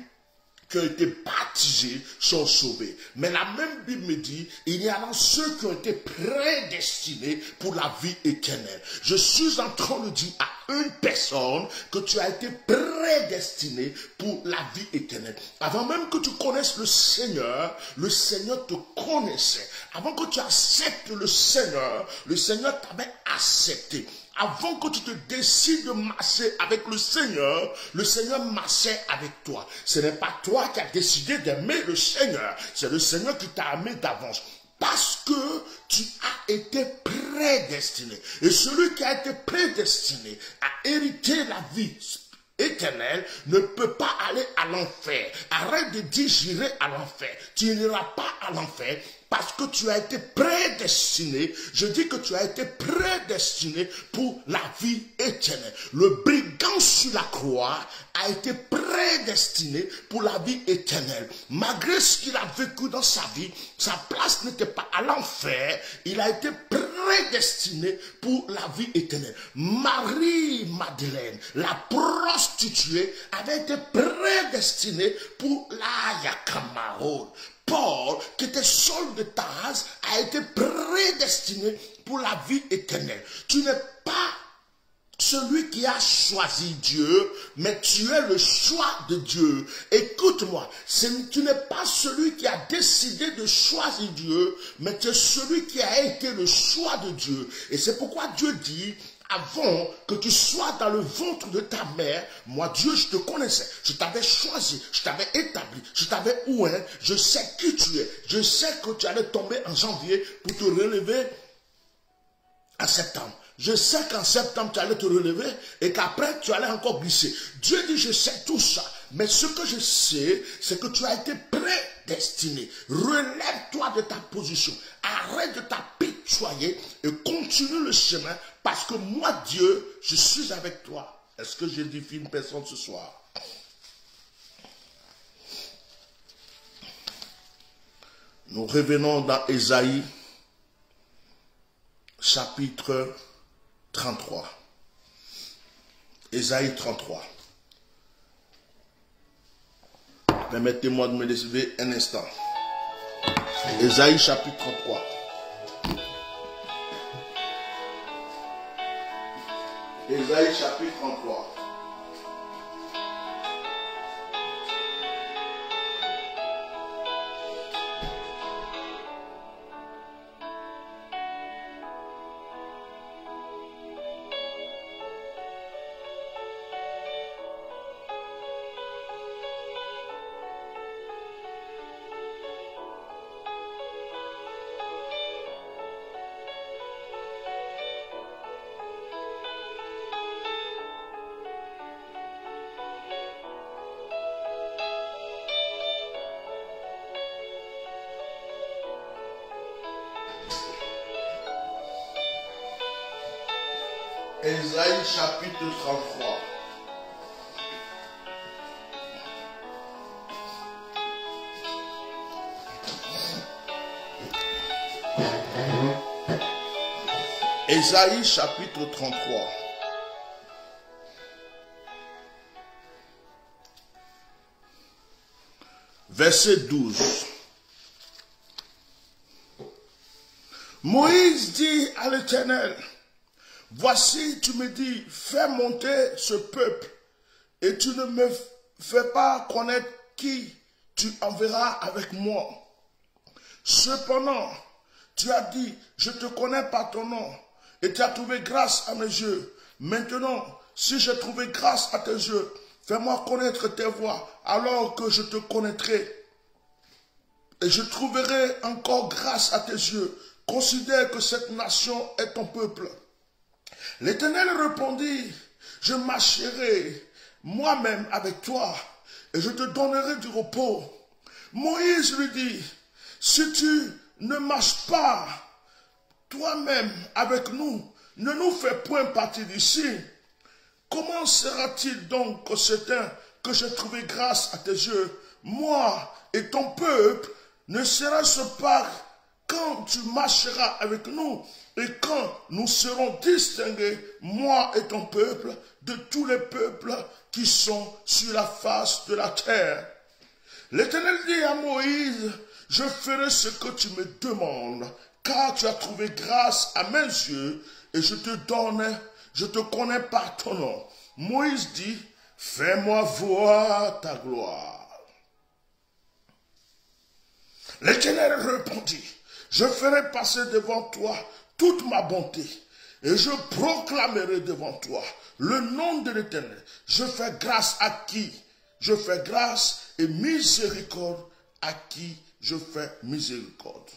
qui ont été baptisés sont sauvés. Mais la même Bible me dit, il y a là ceux qui ont été prédestinés pour la vie éternelle. Je suis en train de dire à une personne que tu as été prédestiné pour la vie éternelle. Avant même que tu connaisses le Seigneur, le Seigneur te connaissait. Avant que tu acceptes le Seigneur, le Seigneur t'avait accepté avant que tu te décides de marcher avec le Seigneur, le Seigneur marchait avec toi. Ce n'est pas toi qui as décidé d'aimer le Seigneur, c'est le Seigneur qui t'a aimé d'avance. Parce que tu as été prédestiné. Et celui qui a été prédestiné à hériter la vie éternel ne peut pas aller à l'enfer. Arrête de dire j'irai à l'enfer. Tu n'iras pas à l'enfer parce que tu as été prédestiné. Je dis que tu as été prédestiné pour la vie éternelle. Le brigand sur la croix a été prédestiné pour la vie éternelle. Malgré ce qu'il a vécu dans sa vie, sa place n'était pas à l'enfer. Il a été prédestiné pour la vie éternelle. Marie-Madeleine, la prostituée, avait été prédestinée pour la Yakamaro. Paul, qui était Saul de Taras, a été prédestiné pour la vie éternelle. Tu n'es pas celui qui a choisi Dieu, mais tu es le choix de Dieu. Écoute-moi, tu n'es pas celui qui a décidé de choisir Dieu, mais tu es celui qui a été le choix de Dieu. Et c'est pourquoi Dieu dit, avant que tu sois dans le ventre de ta mère, moi Dieu, je te connaissais. Je t'avais choisi, je t'avais établi, je t'avais oué, je sais qui tu es. Je sais que tu allais tomber en janvier pour te relever en septembre. Je sais qu'en septembre, tu allais te relever et qu'après, tu allais encore glisser. Dieu dit, je sais tout ça. Mais ce que je sais, c'est que tu as été prédestiné. Relève-toi de ta position. Arrête de t'apitoyer et continue le chemin parce que moi, Dieu, je suis avec toi. Est-ce que j'édifie une personne ce soir? Nous revenons dans Ésaïe, chapitre 33. Ésaïe 33. Permettez-moi de me laisser un instant. Ésaïe chapitre 33. Ésaïe chapitre 33. Ésaïe chapitre 33. Ésaïe chapitre 33. Verset 12. Moïse dit à l'Éternel, Voici, tu me dis, fais monter ce peuple, et tu ne me fais pas connaître qui tu enverras avec moi. Cependant, tu as dit, je te connais par ton nom, et tu as trouvé grâce à mes yeux. Maintenant, si j'ai trouvé grâce à tes yeux, fais-moi connaître tes voies, alors que je te connaîtrai. Et je trouverai encore grâce à tes yeux. Considère que cette nation est ton peuple. L'Éternel répondit, je marcherai moi-même avec toi et je te donnerai du repos. Moïse lui dit, si tu ne marches pas toi-même avec nous, ne nous fais point partie d'ici. Comment sera-t-il donc que certain que j'ai trouvé grâce à tes yeux, moi et ton peuple, ne sera-ce pas quand tu marcheras avec nous? Et quand nous serons distingués, moi et ton peuple, de tous les peuples qui sont sur la face de la terre. L'Éternel dit à Moïse, je ferai ce que tu me demandes, car tu as trouvé grâce à mes yeux, et je te donne, je te connais par ton nom. Moïse dit, fais-moi voir ta gloire. L'Éternel répondit, je ferai passer devant toi toute ma bonté et je proclamerai devant toi le nom de l'Éternel. Je fais grâce à qui? Je fais grâce et miséricorde à qui je fais miséricorde.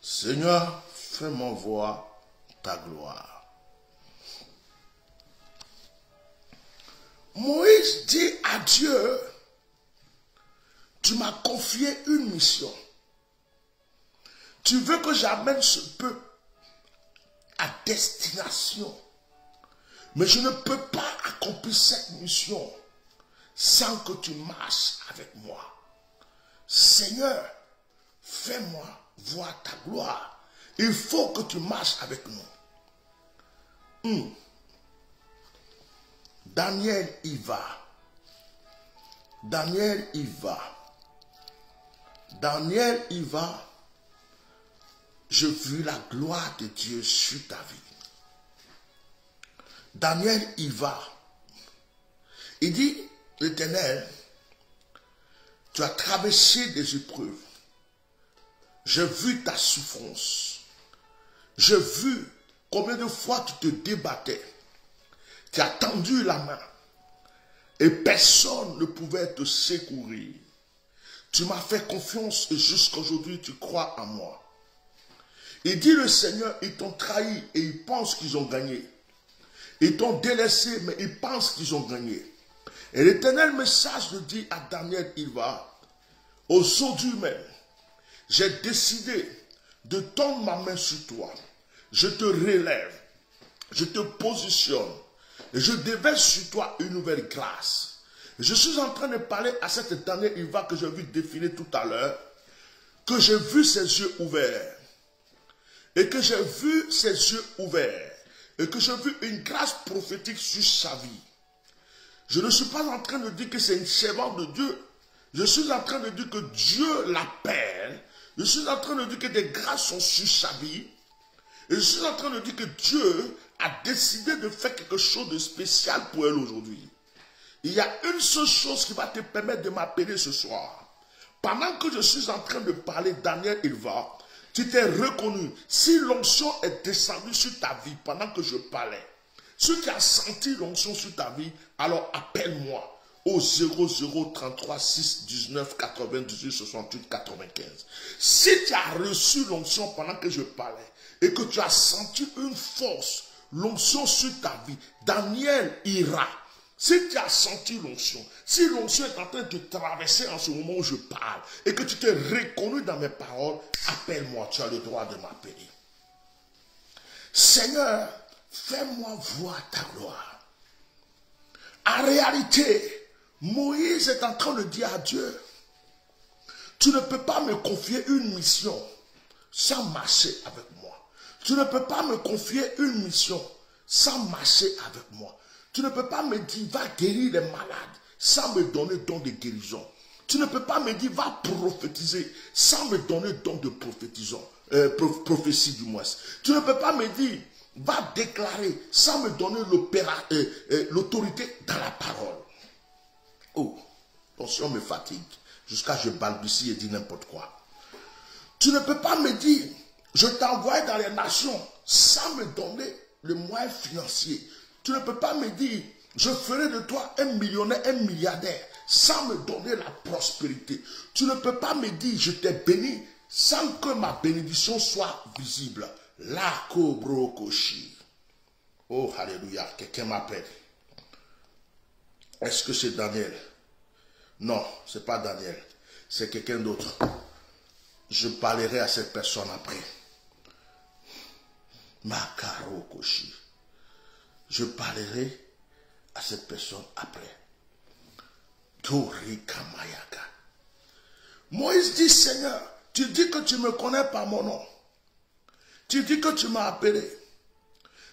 Seigneur, fais-moi voir ta gloire. Moïse dit à Dieu, tu m'as confié une mission. Tu veux que j'amène ce peuple à destination. Mais je ne peux pas accomplir cette mission sans que tu marches avec moi. Seigneur, fais-moi voir ta gloire. Il faut que tu marches avec nous. Hmm. Daniel y va. Daniel y va. Daniel y va. Je vis la gloire de Dieu sur ta vie. Daniel y va. Il dit, l'Éternel, tu as traversé des épreuves. J'ai vu ta souffrance. J'ai vu combien de fois tu te débattais. Tu as tendu la main. Et personne ne pouvait te secourir. Tu m'as fait confiance et jusqu'à aujourd'hui tu crois en moi. Il dit le Seigneur, ils t'ont trahi et ils pensent qu'ils ont gagné. Ils t'ont délaissé, mais ils pensent qu'ils ont gagné. Et l'éternel message le dit à Daniel, il va, aujourd'hui même, j'ai décidé de tendre ma main sur toi. Je te relève, je te positionne, et je déverse sur toi une nouvelle grâce. Je suis en train de parler à cette Daniel, il va que j'ai vu défiler tout à l'heure, que j'ai vu ses yeux ouverts, et que j'ai vu ses yeux ouverts, et que j'ai vu une grâce prophétique sur sa vie. Je ne suis pas en train de dire que c'est une servante de Dieu. Je suis en train de dire que Dieu l'appelle. Je suis en train de dire que des grâces sont sur sa vie. Et je suis en train de dire que Dieu a décidé de faire quelque chose de spécial pour elle aujourd'hui. Il y a une seule chose qui va te permettre de m'appeler ce soir. Pendant que je suis en train de parler, Daniel, il va, tu t'es reconnu. Si l'onction est descendue sur ta vie pendant que je parlais, si tu as senti l'onction sur ta vie, alors appelle-moi au 0033 6 19 98 68 95. Si tu as reçu l'onction pendant que je parlais et que tu as senti une force, l'onction sur ta vie, Daniel ira. Si tu as senti l'onction, si l'onction est en train de traverser en ce moment où je parle et que tu t'es reconnu dans mes paroles, appelle-moi, tu as le droit de m'appeler. Seigneur, fais-moi voir ta gloire. En réalité, Moïse est en train de dire à Dieu, tu ne peux pas me confier une mission sans marcher avec moi. Tu ne peux pas me confier une mission sans marcher avec moi. Tu ne peux pas me dire, va guérir les malades sans me donner don de guérison. Tu ne peux pas me dire, va prophétiser sans me donner don de prophétisation, euh, prophétie du moins. Tu ne peux pas me dire, va déclarer sans me donner l'autorité dans la parole. Oh, attention me fatigue jusqu'à je balbutie et dis n'importe quoi. Tu ne peux pas me dire, je t'envoie dans les nations sans me donner le moyen financier. Tu ne peux pas me dire, je ferai de toi un millionnaire, un milliardaire, sans me donner la prospérité. Tu ne peux pas me dire, je t'ai béni, sans que ma bénédiction soit visible. La Koshi. Oh, Alléluia, quelqu'un m'appelle. Est-ce que c'est Daniel? Non, c'est pas Daniel. C'est quelqu'un d'autre. Je parlerai à cette personne après. Makaro Koshi. Je parlerai à cette personne après. Tori Kamayaka. Moïse dit, Seigneur, tu dis que tu me connais par mon nom. Tu dis que tu m'as appelé.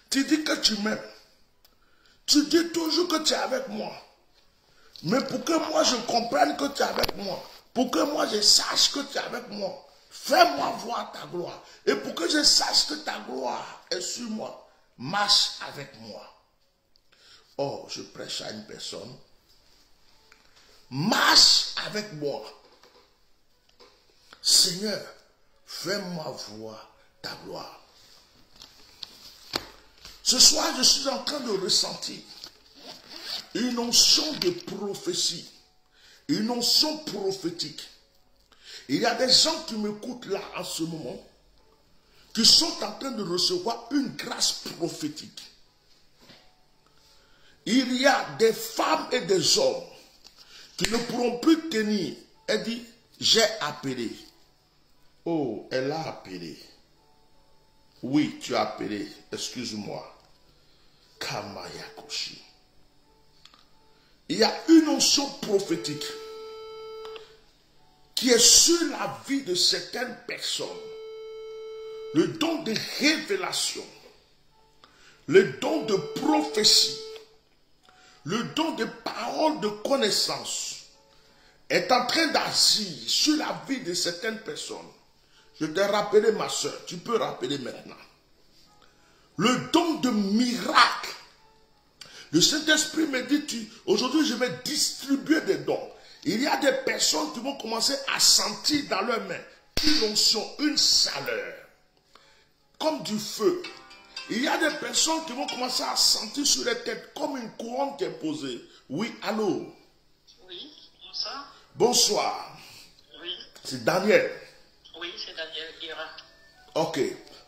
Tu dis que tu m'aimes. Tu dis toujours que tu es avec moi. Mais pour que moi je comprenne que tu es avec moi, pour que moi je sache que tu es avec moi, fais-moi voir ta gloire. Et pour que je sache que ta gloire est sur moi, marche avec moi. Oh, je prêche à une personne. Marche avec moi. Seigneur, fais-moi voir ta gloire. Ce soir, je suis en train de ressentir une onction de prophétie, une onction prophétique. Il y a des gens qui m'écoutent là en ce moment. Qui sont en train de recevoir une grâce prophétique. Il y a des femmes et des hommes qui ne pourront plus tenir. Elle dit, j'ai appelé. Oh, elle a appelé. Oui, tu as appelé. Excuse-moi. Kamayakoshi. Il y a une onction prophétique qui est sur la vie de certaines personnes. Le don de révélation, le don de prophétie, le don de paroles de connaissance est en train d'agir sur la vie de certaines personnes. Je t'ai rappelé ma soeur, tu peux rappeler maintenant. Le don de miracle. Le Saint-Esprit me dit, aujourd'hui je vais distribuer des dons. Il y a des personnes qui vont commencer à sentir dans leurs mains une onction, une chaleur, comme du feu. Il y a des personnes qui vont commencer à sentir sur les têtes comme une couronne qui est posée. Oui, allô, Oui, bonsoir. bonsoir, Oui, c'est Daniel. oui, c'est Daniel Ira. Ok.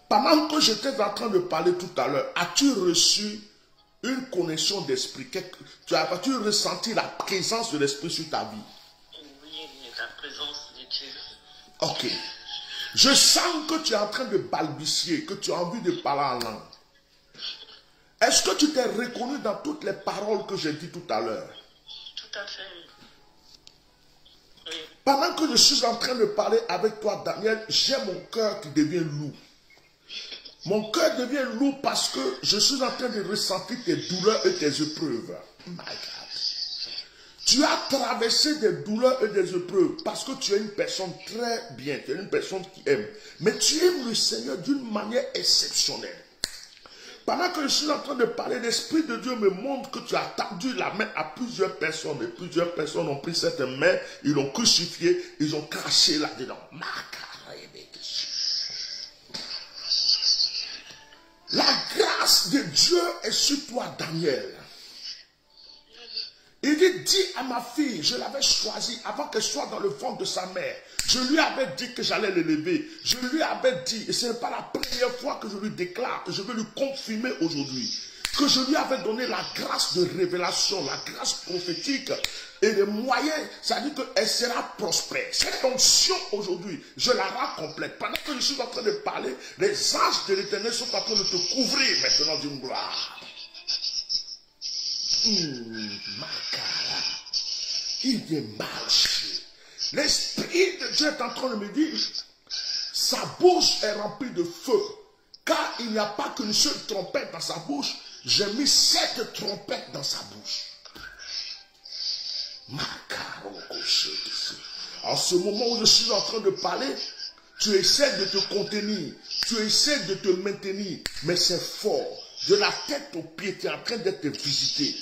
Pendant que j'étais en train de parler tout à l'heure, as-tu reçu une connexion d'esprit? Tu as- as-tu ressenti la présence de l'esprit sur ta vie? Oui, la présence de Dieu. Ok. Je sens que tu es en train de balbutier, que tu as envie de parler en langue. Est-ce que tu t'es reconnu dans toutes les paroles que j'ai dites tout à l'heure? Tout à fait. Oui, Pendant que je suis en train de parler avec toi, Daniel, j'ai mon cœur qui devient lourd. Mon cœur devient lourd parce que je suis en train de ressentir tes douleurs et tes épreuves. My God. Tu as traversé des douleurs et des épreuves parce que tu es une personne très bien, tu es une personne qui aime. Mais tu aimes le Seigneur d'une manière exceptionnelle. Pendant que je suis en train de parler, l'Esprit de Dieu me montre que tu as tendu la main à plusieurs personnes. Et plusieurs personnes ont pris cette main, ils l'ont crucifié, ils ont craché là-dedans. La grâce de Dieu est sur toi, Daniel. Il dit, dis à ma fille, je l'avais choisie avant qu'elle soit dans le ventre de sa mère. Je lui avais dit que j'allais l'élever. Je lui avais dit, et ce n'est pas la première fois que je lui déclare, que je vais lui confirmer aujourd'hui, que je lui avais donné la grâce de révélation, la grâce prophétique et les moyens, c'est-à-dire qu'elle sera prospère. Cette onction aujourd'hui, je la rends complète. Pendant que je suis en train de parler, les anges de l'éternel sont en train de te couvrir maintenant d'une gloire. Il est marché. L'Esprit de Dieu est en train de me dire, sa bouche est remplie de feu. Car il n'y a pas qu'une seule trompette dans sa bouche, j'ai mis sept trompettes dans sa bouche. En ce moment où je suis en train de parler, tu essaies de te contenir, tu essaies de te maintenir, mais c'est fort. De la tête aux pieds, tu es en train d'être visité.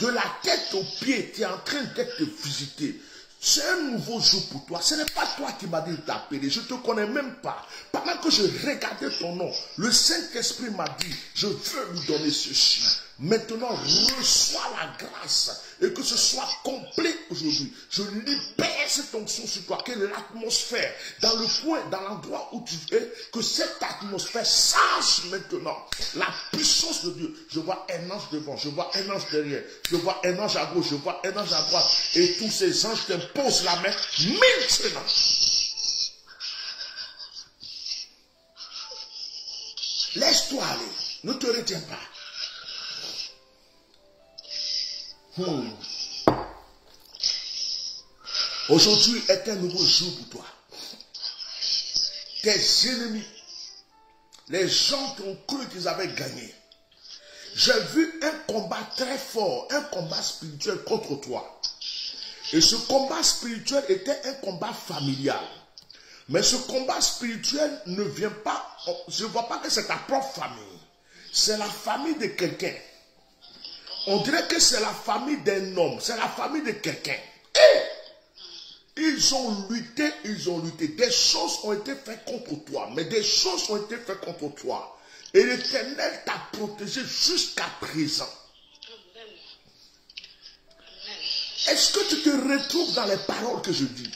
De la tête aux pieds, tu es en train d'être visité. C'est un nouveau jour pour toi. Ce n'est pas toi qui m'as dit t'appeler. Je ne te connais même pas. Pendant que je regardais ton nom, le Saint-Esprit m'a dit, je veux lui donner ceci. Maintenant, reçois la grâce et que ce soit complet aujourd'hui. Je libère cette onction sur toi, que l'atmosphère, dans le point, dans l'endroit où tu es, que cette atmosphère change maintenant. La puissance de Dieu. Je vois un ange devant, je vois un ange derrière, je vois un ange à gauche, je vois un ange à droite. Et tous ces anges t'imposent la main maintenant. Laisse-toi aller. Ne te retiens pas. Hmm. Aujourd'hui est un nouveau jour pour toi. Tes ennemis, les gens qui ont cru qu'ils avaient gagné, j'ai vu un combat très fort, un combat spirituel contre toi. Et ce combat spirituel était un combat familial. Mais ce combat spirituel ne vient pas, je ne vois pas que c'est ta propre famille. C'est la famille de quelqu'un. On dirait que c'est la famille d'un homme, c'est la famille de quelqu'un. Et ils ont lutté, ils ont lutté. Des choses ont été faites contre toi, mais des choses ont été faites contre toi. Et l'Éternel t'a protégé jusqu'à présent. Est-ce que tu te retrouves dans les paroles que je dis?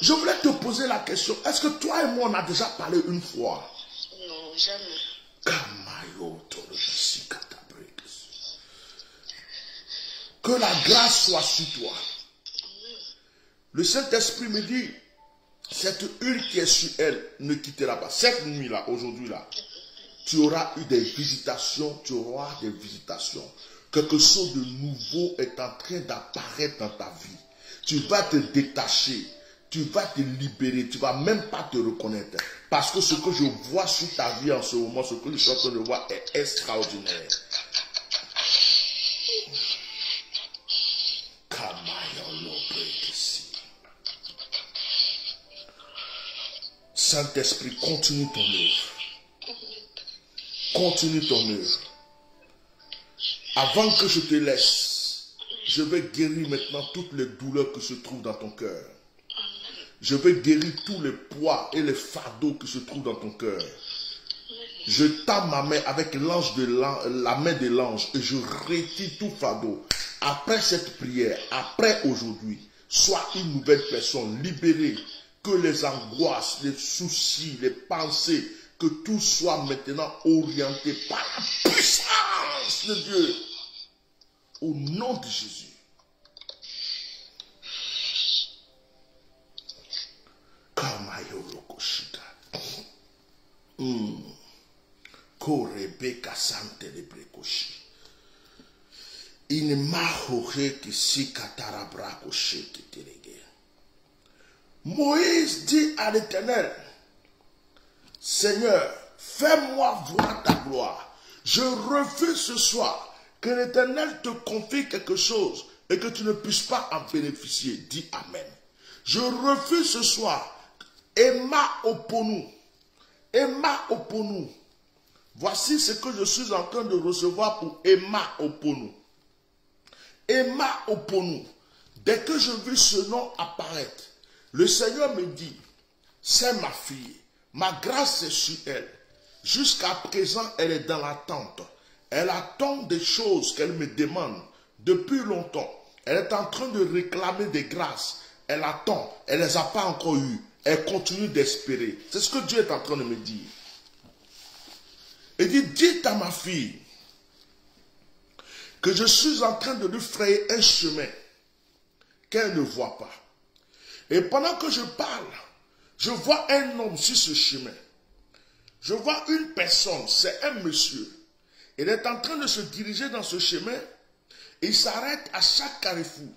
Je voulais te poser la question. Est-ce que toi et moi, on a déjà parlé une fois? Non, jamais. Que la grâce soit sur toi. Le Saint-Esprit me dit, cette huile qui est sur elle ne quittera pas. Cette nuit-là, aujourd'hui-là, tu auras eu des visitations, tu auras des visitations. Quelque chose de nouveau est en train d'apparaître dans ta vie. Tu vas te détacher, tu vas te libérer, tu vas même pas te reconnaître. Parce que ce que je vois sur ta vie en ce moment, ce que je suis en train de voir est extraordinaire. Saint-Esprit, continue ton œuvre. Continue ton œuvre. Avant que je te laisse, je vais guérir maintenant toutes les douleurs qui se trouvent dans ton cœur. Je vais guérir tous les poids et les fardeaux qui se trouvent dans ton cœur. Je tends ma main avec l'ange de la main de l'ange et je retire tout fardeau. Après cette prière, après aujourd'hui, sois une nouvelle personne libérée. Que les angoisses, les soucis, les pensées, que tout soit maintenant orienté par la puissance de Dieu. Au nom de Jésus. Kiterege. Moïse dit à l'éternel, Seigneur, fais-moi voir ta gloire. Je refuse ce soir que l'éternel te confie quelque chose et que tu ne puisses pas en bénéficier. Dis Amen. Je refuse ce soir. Emma Oponou. Emma Oponou. Voici ce que je suis en train de recevoir pour Emma Oponou. Emma Oponou. Dès que je vis ce nom apparaître, le Seigneur me dit, c'est ma fille, ma grâce est sur elle. Jusqu'à présent, elle est dans l'attente. Elle attend des choses qu'elle me demande depuis longtemps. Elle est en train de réclamer des grâces. Elle attend. Elle ne les a pas encore eues. Elle continue d'espérer. C'est ce que Dieu est en train de me dire. Il dit, dites à ma fille que je suis en train de lui frayer un chemin qu'elle ne voit pas. Et pendant que je parle, je vois un homme sur ce chemin. Je vois une personne, c'est un monsieur. Il est en train de se diriger dans ce chemin. Il s'arrête à chaque carrefour.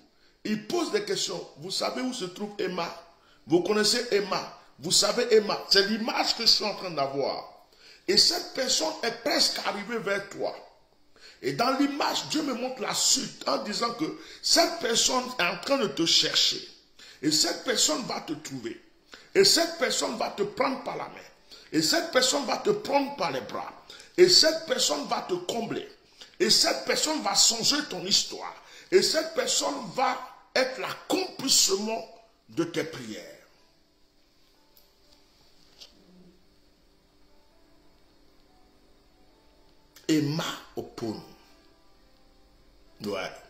Il pose des questions. Vous savez où se trouve Emma? Vous connaissez Emma? Vous savez Emma? C'est l'image que je suis en train d'avoir. Et cette personne est presque arrivée vers toi. Et dans l'image, Dieu me montre la suite en disant que cette personne est en train de te chercher. Et cette personne va te trouver. Et cette personne va te prendre par la main. Et cette personne va te prendre par les bras. Et cette personne va te combler. Et cette personne va changer ton histoire. Et cette personne va être l'accomplissement de tes prières. Emma. Ouais.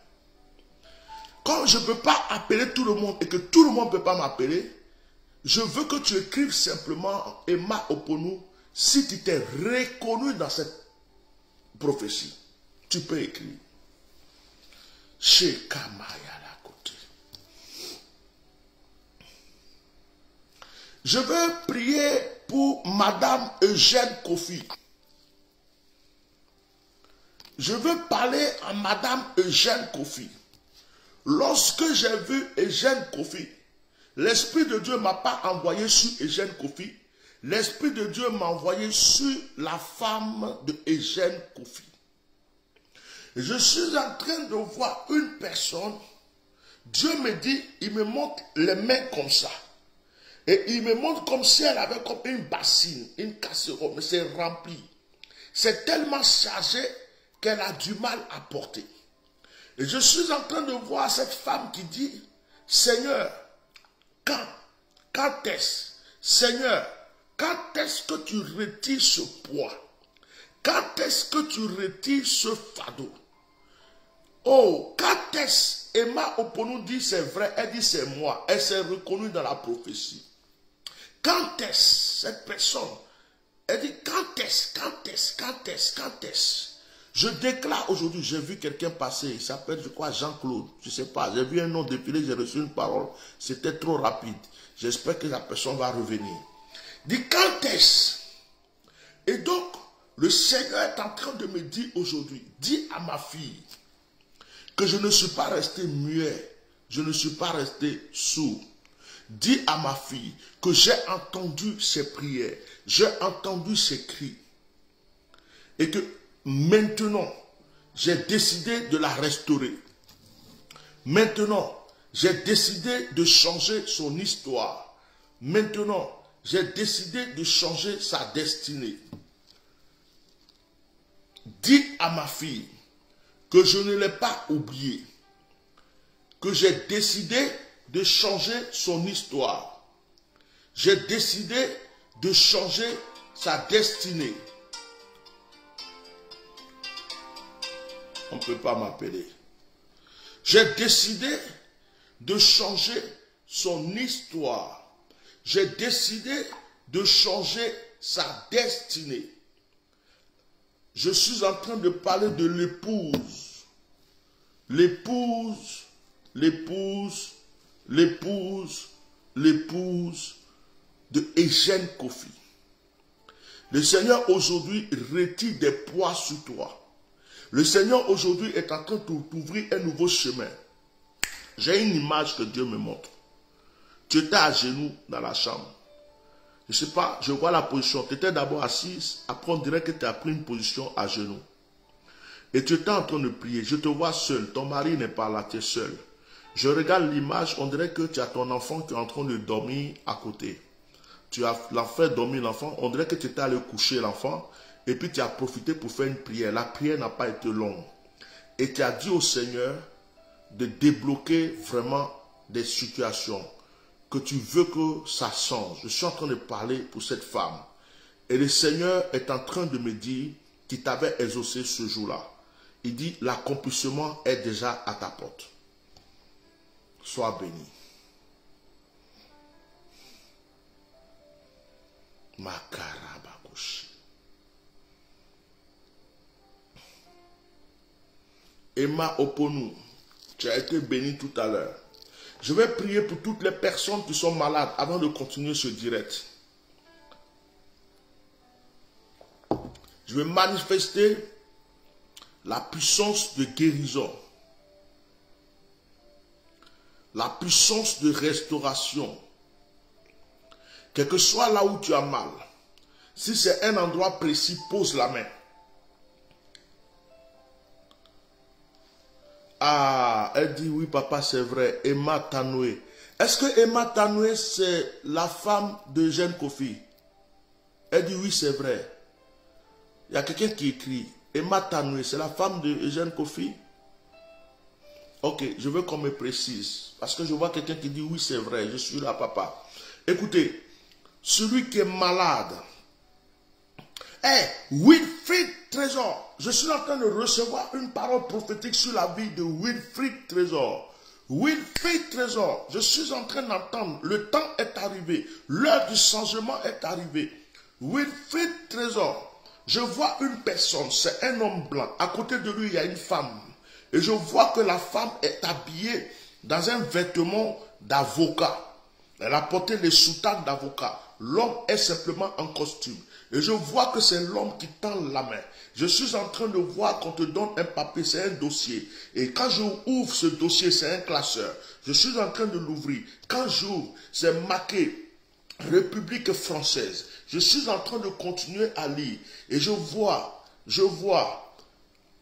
Comme je ne peux pas appeler tout le monde et que tout le monde ne peut pas m'appeler, je veux que tu écrives simplement Emma Opono si tu t'es reconnu dans cette prophétie. Tu peux écrire. Chez Kamaya côté. Je veux prier pour Madame Eugène Kofi. Je veux parler à Madame Eugène Kofi. Lorsque j'ai vu Eugène Kofi, l'Esprit de Dieu ne m'a pas envoyé sur Eugène Kofi. L'Esprit de Dieu m'a envoyé sur la femme de Eugène Kofi. Je suis en train de voir une personne. Dieu me dit, il me montre les mains comme ça. Et il me montre comme si elle avait comme une bassine, une casserole, mais c'est rempli. C'est tellement chargé qu'elle a du mal à porter. Et je suis en train de voir cette femme qui dit, Seigneur, quand, quand est-ce, Seigneur, quand est-ce que tu retires ce poids? Quand est-ce que tu retires ce fardeau? Oh, quand est-ce Emma Oponou dit c'est vrai, elle dit c'est moi. Elle s'est reconnue dans la prophétie. Quand est-ce cette personne Elle dit quand est-ce, quand est-ce, quand est-ce, quand est-ce? Je déclare aujourd'hui, j'ai vu quelqu'un passer, il s'appelle je crois Jean-Claude, je ne sais pas, j'ai vu un nom défiler, j'ai reçu une parole, c'était trop rapide. J'espère que la personne va revenir. Dit quand est-ce? Et donc, le Seigneur est en train de me dire aujourd'hui, dis à ma fille que je ne suis pas resté muet, je ne suis pas resté sourd. Dis à ma fille que j'ai entendu ses prières, j'ai entendu ses cris. Et que maintenant, j'ai décidé de la restaurer. Maintenant, j'ai décidé de changer son histoire. Maintenant, j'ai décidé de changer sa destinée. Dis à ma fille que je ne l'ai pas oubliée, que j'ai décidé de changer son histoire. J'ai décidé de changer sa destinée. On ne peut pas m'appeler. J'ai décidé de changer son histoire. J'ai décidé de changer sa destinée. Je suis en train de parler de l'épouse. L'épouse, l'épouse, l'épouse, l'épouse de Eugène Kofi. Le Seigneur aujourd'hui retire des poids sur toi. Le Seigneur aujourd'hui est en train de t'ouvrir un nouveau chemin. J'ai une image que Dieu me montre. Tu étais à genoux dans la chambre. Je ne sais pas, je vois la position. Tu étais d'abord assise, après on dirait que tu as pris une position à genoux. Et tu étais en train de prier. Je te vois seul. Ton mari n'est pas là, tu es seul. Je regarde l'image, on dirait que tu as ton enfant qui est en train de dormir à côté. Tu as fait dormir l'enfant, on dirait que tu étais allé coucher l'enfant, et puis tu as profité pour faire une prière. La prière n'a pas été longue. Et tu as dit au Seigneur de débloquer vraiment des situations que tu veux que ça change. Je suis en train de parler pour cette femme. Et le Seigneur est en train de me dire qu'il t'avait exaucé ce jour-là. Il dit, l'accomplissement est déjà à ta porte. Sois béni. Makarabakushi. Emma Oponou, tu as été béni tout à l'heure. Je vais prier pour toutes les personnes qui sont malades avant de continuer ce direct. Je vais manifester la puissance de guérison, la puissance de restauration. Quel que soit là où tu as mal, si c'est un endroit précis, pose la main. Ah, elle dit oui, papa, c'est vrai. Emma Tanoué. Est-ce que Emma Tanoué, c'est la femme de Jeanne Kofi? Elle dit oui, c'est vrai. Il y a quelqu'un qui écrit Emma Tanoué, c'est la femme de Eugène Kofi? Ok, je veux qu'on me précise. Parce que je vois quelqu'un qui dit oui, c'est vrai, je suis là, papa. Écoutez, celui qui est malade, eh, Wilfried Trésor, je suis en train de recevoir une parole prophétique sur la vie de Wilfried Trésor. Wilfried Trésor, je suis en train d'entendre, le temps est arrivé, l'heure du changement est arrivée. Wilfried Trésor, je vois une personne, c'est un homme blanc. À côté de lui, il y a une femme. Et je vois que la femme est habillée dans un vêtement d'avocat. Elle a porté les soutanes d'avocat. L'homme est simplement en costume. Et je vois que c'est l'homme qui tend la main. Je suis en train de voir qu'on te donne un papier, c'est un dossier. Et quand je ouvre ce dossier, c'est un classeur. Je suis en train de l'ouvrir. Quand j'ouvre, c'est marqué République française. Je suis en train de continuer à lire. Et je vois, je vois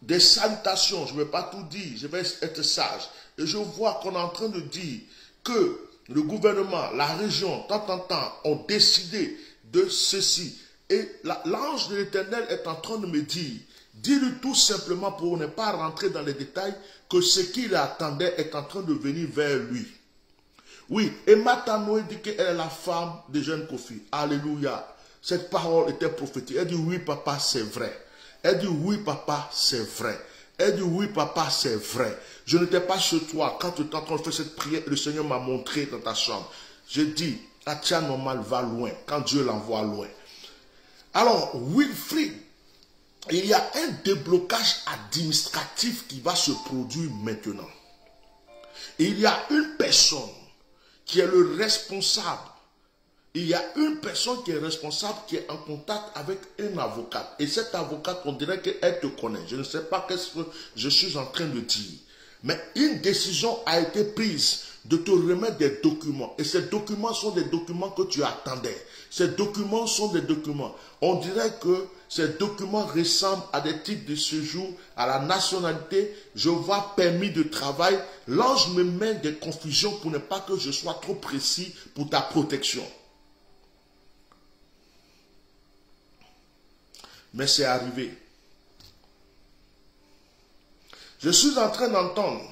des salutations. Je ne vais pas tout dire, je vais être sage. Et je vois qu'on est en train de dire que le gouvernement, la région, tant, tant, tant, ont décidé de ceci. Et l'ange de l'éternel est en train de me dire, dis-lui tout simplement pour ne pas rentrer dans les détails, que ce qu'il attendait est en train de venir vers lui. Oui, et Matanoé dit qu'elle est la femme de jeune Kofi. Alléluia. Cette parole était prophétique. Elle dit oui, papa, c'est vrai. Elle dit oui, papa, c'est vrai. Elle dit, oui, papa, c'est vrai. Je n'étais pas chez toi quand tu de faire cette prière. Le Seigneur m'a montré dans ta chambre. Je dis, Atia normal va loin quand Dieu l'envoie loin. Alors, Wilfrid, il y a un déblocage administratif qui va se produire maintenant. Il y a une personne qui est le responsable. Il y a une personne qui est responsable, qui est en contact avec un avocat. Et cet avocat, on dirait qu'elle te connaît. Je ne sais pas qu'est-ce que je suis en train de dire. Mais une décision a été prise de te remettre des documents. Et ces documents sont des documents que tu attendais. Ces documents sont des documents. On dirait que ces documents ressemblent à des titres de séjour, à la nationalité. Je vois permis de travail. L'ange me met des confusions pour ne pas que je sois trop précis pour ta protection. Mais c'est arrivé. Je suis en train d'entendre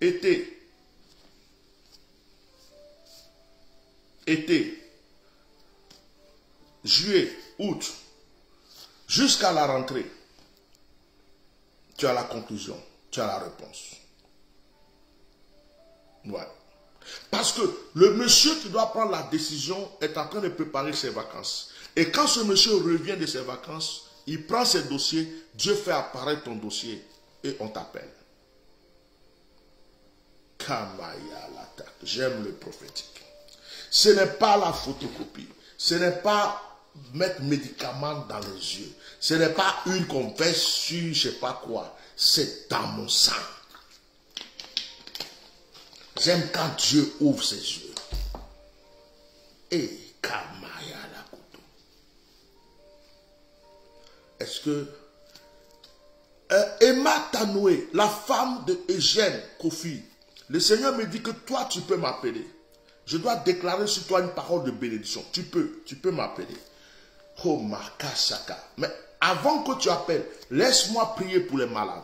été, été, juillet, août, jusqu'à la rentrée. Tu as la conclusion, tu as la réponse. Ouais. Parce que le monsieur qui doit prendre la décision est en train de préparer ses vacances. Et quand ce monsieur revient de ses vacances, il prend ses dossiers, Dieu fait apparaître ton dossier et on t'appelle. J'aime le prophétique. Ce n'est pas la photocopie. Ce n'est pas mettre médicaments dans les yeux. Ce n'est pas une qu'on fait sur je ne sais pas quoi. C'est dans mon sang. J'aime quand Dieu ouvre ses yeux. Et Kamaya. Est-ce que euh, Emma Tanoué, la femme de Eugène Kofi, le Seigneur me dit que toi, tu peux m'appeler. Je dois déclarer sur toi une parole de bénédiction. Tu peux, tu peux m'appeler. Oh, Makasaka. Mais avant que tu appelles, laisse-moi prier pour les malades.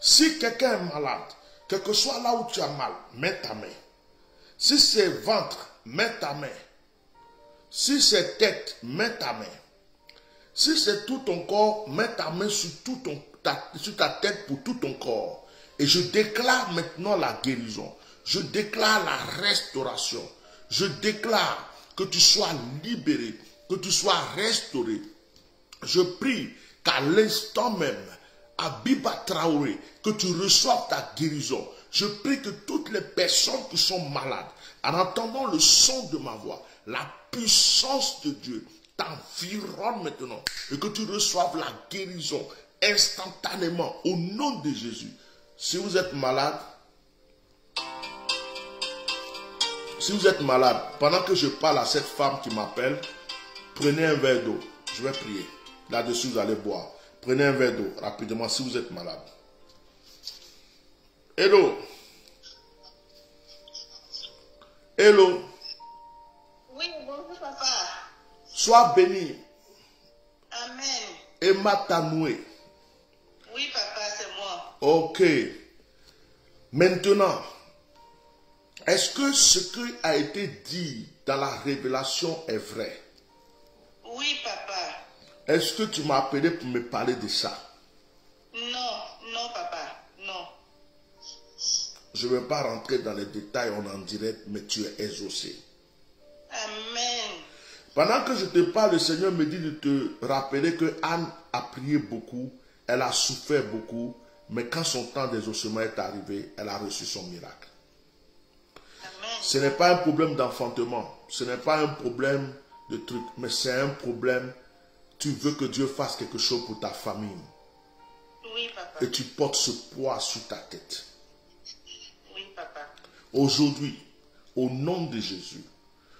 Si quelqu'un est malade, quel que soit là où tu as mal, mets ta main. Si c'est ventre, mets ta main. Si c'est tête, mets ta main. Si c'est tout ton corps, mets ta main sur, tout ton, sur ta tête pour tout ton corps. Et je déclare maintenant la guérison. Je déclare la restauration. Je déclare que tu sois libéré, que tu sois restauré. Je prie qu'à l'instant même, à Biba Traoré, que tu reçoives ta guérison. Je prie que toutes les personnes qui sont malades, en entendant le son de ma voix, la puissance de Dieu t'environne maintenant et que tu reçoives la guérison instantanément au nom de Jésus. Si vous êtes malade, si vous êtes malade, pendant que je parle à cette femme qui m'appelle, prenez un verre d'eau. Je vais prier. Là-dessus, vous allez boire. Prenez un verre d'eau rapidement si vous êtes malade. Hello. Hello. Oui, bonjour papa. Sois béni. Amen. Emma Tanoué. Oui, papa, c'est moi. Ok. Maintenant, est-ce que ce qui a été dit dans la révélation est vrai? Oui, papa. Est-ce que tu m'as appelé pour me parler de ça? Non, non, papa. Non. Je ne vais pas rentrer dans les détails, on en direct, mais tu es exaucé. Amen. Pendant que je te parle, le Seigneur me dit de te rappeler que Anne a prié beaucoup, elle a souffert beaucoup, mais quand son temps d'exaucement est arrivé, elle a reçu son miracle. Ce n'est pas un problème d'enfantement, ce n'est pas un problème de truc, mais c'est un problème, tu veux que Dieu fasse quelque chose pour ta famille Oui, papa. et tu portes ce poids sur ta tête. Oui, papa. Aujourd'hui, au nom de Jésus,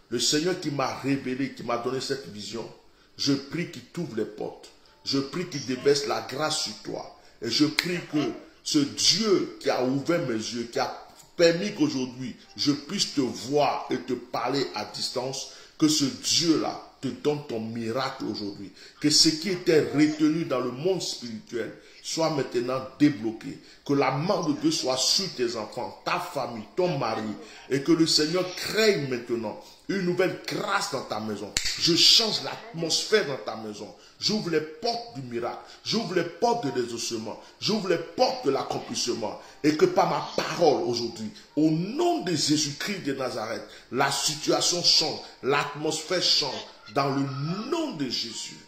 le Seigneur qui m'a révélé, qui m'a donné cette vision, je prie qu'il t'ouvre les portes. Je prie qu'il déverse la grâce sur toi. Et je prie que ce Dieu qui a ouvert mes yeux, qui a permis qu'aujourd'hui je puisse te voir et te parler à distance, que ce Dieu-là te donne ton miracle aujourd'hui. Que ce qui était retenu dans le monde spirituel, soit maintenant débloqué. Que la main de Dieu soit sur tes enfants, ta famille, ton mari, et que le Seigneur crée maintenant une nouvelle grâce dans ta maison. Je change l'atmosphère dans ta maison. J'ouvre les portes du miracle. J'ouvre les portes de l'exaucement. J'ouvre les portes de l'accomplissement. Et que par ma parole aujourd'hui, au nom de Jésus-Christ de Nazareth, la situation change, l'atmosphère change dans le nom de Jésus.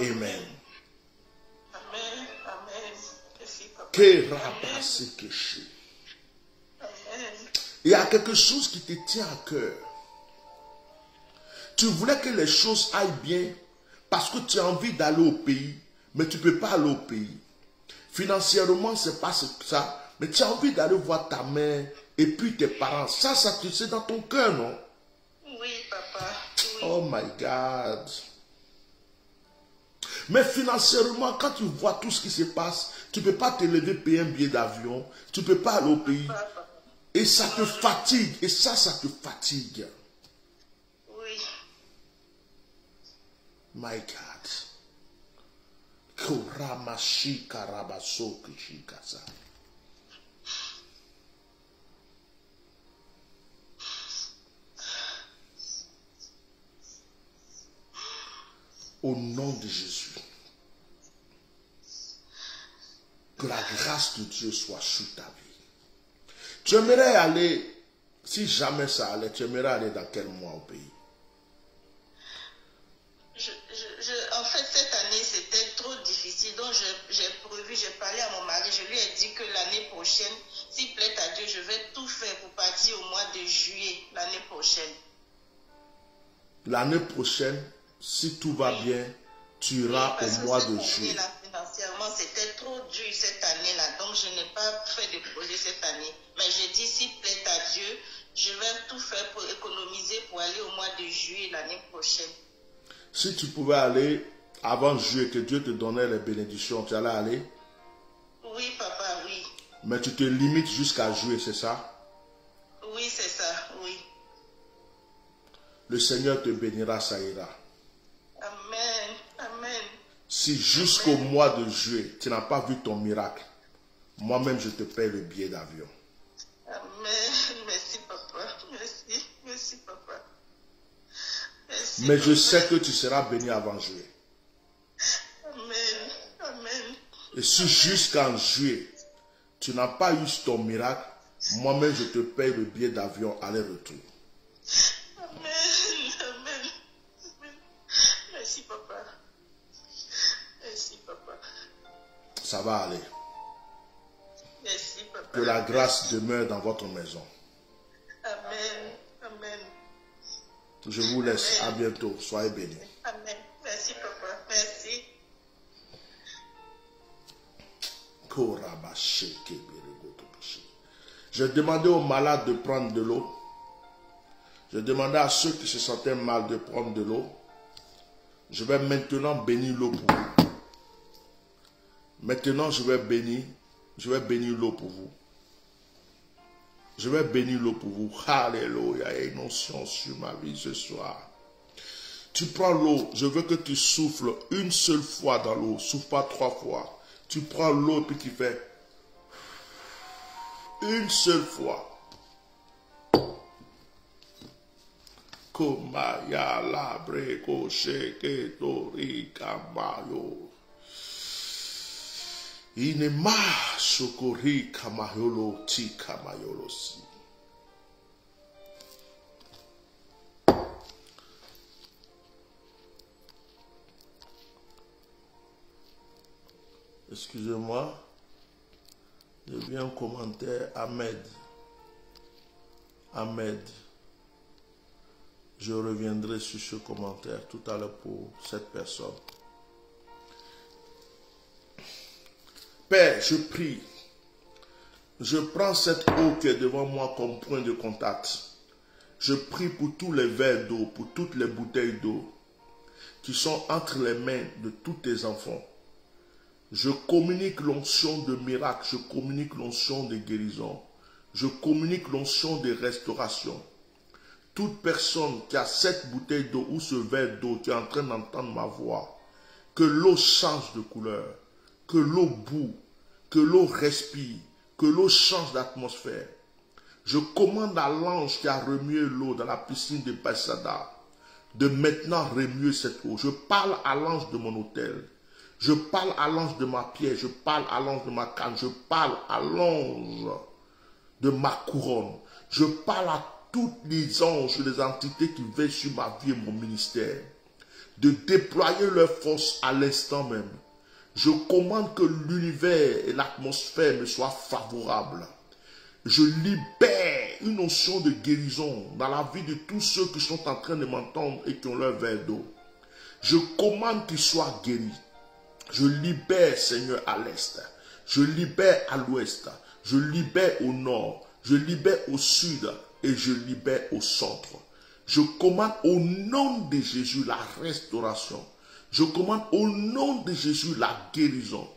Amen. Il y a quelque chose qui te tient à cœur. Tu voulais que les choses aillent bien parce que tu as envie d'aller au pays, mais tu ne peux pas aller au pays. Financièrement, c'est pas ça, mais tu as envie d'aller voir ta mère et puis tes parents. Ça, ça te c'est dans ton cœur, non? Oui, papa. Oui. Oh my God. Mais financièrement, quand tu vois tout ce qui se passe, tu ne peux pas te lever, payer un billet d'avion, tu ne peux pas aller au pays. Et ça te fatigue. Et ça, ça te fatigue. Oui. My God. Au nom de Jésus. Que la grâce de Dieu soit sur ta vie. Tu aimerais aller, si jamais ça allait, tu aimerais aller dans quel mois au pays? Je, je, je- en fait, cette année, c'était trop difficile. Donc, j'ai prévu, j'ai parlé à mon mari. Je lui ai dit que l'année prochaine, s'il plaît à Dieu, je vais tout faire pour partir au mois de juillet, l'année prochaine. L'année prochaine, si tout va bien, tu iras au mois de juillet. C'était trop dur cette année-là. Donc, je n'ai pas fait de projet cette année. Mais j'ai dit, s'il plaît à Dieu, je vais tout faire pour économiser pour aller au mois de juillet l'année prochaine. Si tu pouvais aller avant juillet, que Dieu te donnait les bénédictions, tu allais aller, Oui, papa, oui. mais tu te limites jusqu'à juillet, c'est ça? Oui, c'est ça, oui. Le Seigneur te bénira, ça ira. Si jusqu'au mois de juillet, tu n'as pas vu ton miracle, moi-même, je te paie le billet d'avion. Amen. Merci, papa. Merci. Merci, papa. Merci. Mais je papa. sais que tu seras béni avant juillet. Amen. Amen. Et si jusqu'en juillet, tu n'as pas eu ton miracle, moi-même, je te paye le billet d'avion aller-retour. Ça va aller. Merci, papa. Que la grâce demeure dans votre maison. Amen. Amen. Je vous laisse. À bientôt. Soyez bénis. Amen. Merci, papa. Merci. Je demandais aux malades de prendre de l'eau. Je demandais à ceux qui se sentaient mal de prendre de l'eau. Je vais maintenant bénir l'eau pour vous. Maintenant, je vais bénir, je vais bénir l'eau pour vous. Je vais bénir l'eau pour vous. Alléluia. A une onction sur ma vie ce soir. Tu prends l'eau, je veux que tu souffles une seule fois dans l'eau, souffle pas trois fois. Tu prends l'eau et puis tu fais une seule fois. Inema kamayolo ti kamayolo si. Excusez-moi. J'ai vu un commentaire. Ahmed. Ahmed. Je reviendrai sur ce commentaire tout à l'heure pour cette personne. Père, je prie. Je prends cette eau qui est devant moi comme point de contact. Je prie pour tous les verres d'eau, pour toutes les bouteilles d'eau qui sont entre les mains de tous tes enfants. Je communique l'onction de miracle, je communique l'onction de guérison, je communique l'onction de restauration. Toute personne qui a cette bouteille d'eau ou ce verre d'eau qui est en train d'entendre ma voix, que l'eau change de couleur, que l'eau boue, que l'eau respire, que l'eau change d'atmosphère. Je commande à l'ange qui a remué l'eau dans la piscine de Bethsaida de maintenant remuer cette eau. Je parle à l'ange de mon hôtel. Je parle à l'ange de ma pierre. Je parle à l'ange de ma canne. Je parle à l'ange de ma couronne. Je parle à tous les anges, les entités qui veillent sur ma vie et mon ministère, de déployer leur force à l'instant même. Je commande que l'univers et l'atmosphère me soient favorables. Je libère une notion de guérison dans la vie de tous ceux qui sont en train de m'entendre et qui ont leur verre d'eau. Je commande qu'ils soient guéris. Je libère, Seigneur, à l'est. Je libère à l'ouest. Je libère au nord. Je libère au sud. Et je libère au centre. Je commande au nom de Jésus la restauration. Je commande au nom de Jésus la guérison.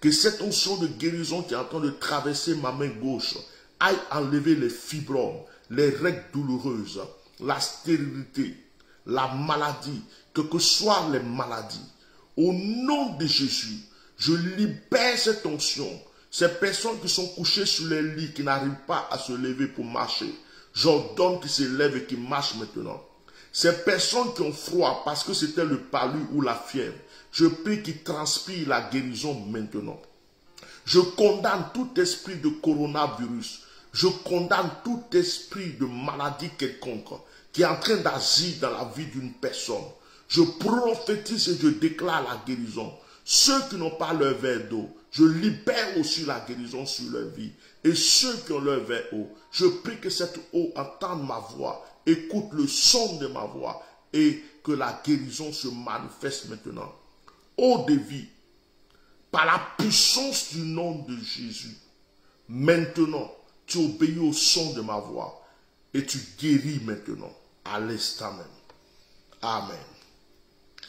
Que cette onction de guérison qui est en train de traverser ma main gauche aille enlever les fibromes, les règles douloureuses, la stérilité, la maladie, que que soient les maladies. Au nom de Jésus, je libère cette onction. Ces personnes qui sont couchées sur les lits, qui n'arrivent pas à se lever pour marcher, j'ordonne qu'ils se lèvent et qu'ils marchent maintenant. Ces personnes qui ont froid parce que c'était le palu ou la fièvre, je prie qu'ils transpirent la guérison maintenant. Je condamne tout esprit de coronavirus. Je condamne tout esprit de maladie quelconque qui est en train d'agir dans la vie d'une personne. Je prophétise et je déclare la guérison. Ceux qui n'ont pas leur verre d'eau, je libère aussi la guérison sur leur vie. Et ceux qui ont leur verre d'eau, je prie que cette eau entende ma voix, écoute le son de ma voix et que la guérison se manifeste maintenant. De vie, par la puissance du nom de Jésus, maintenant, tu obéis au son de ma voix et tu guéris maintenant, à l'instant même. Amen.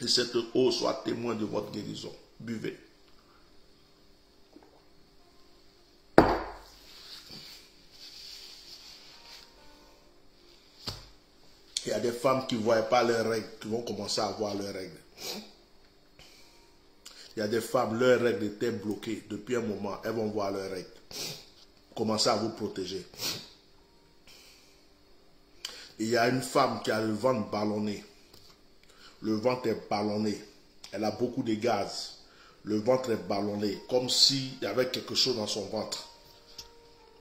Et cette eau soit témoin de votre guérison. Buvez. Il y a des femmes qui ne voient pas leurs règles, qui vont commencer à voir leurs règles. Il y a des femmes, leurs règles étaient bloquées depuis un moment, elles vont voir leurs règles. Commencez à vous protéger. Il y a une femme qui a le ventre ballonné. Le ventre est ballonné. Elle a beaucoup de gaz. Le ventre est ballonné, comme s'il y avait quelque chose dans son ventre.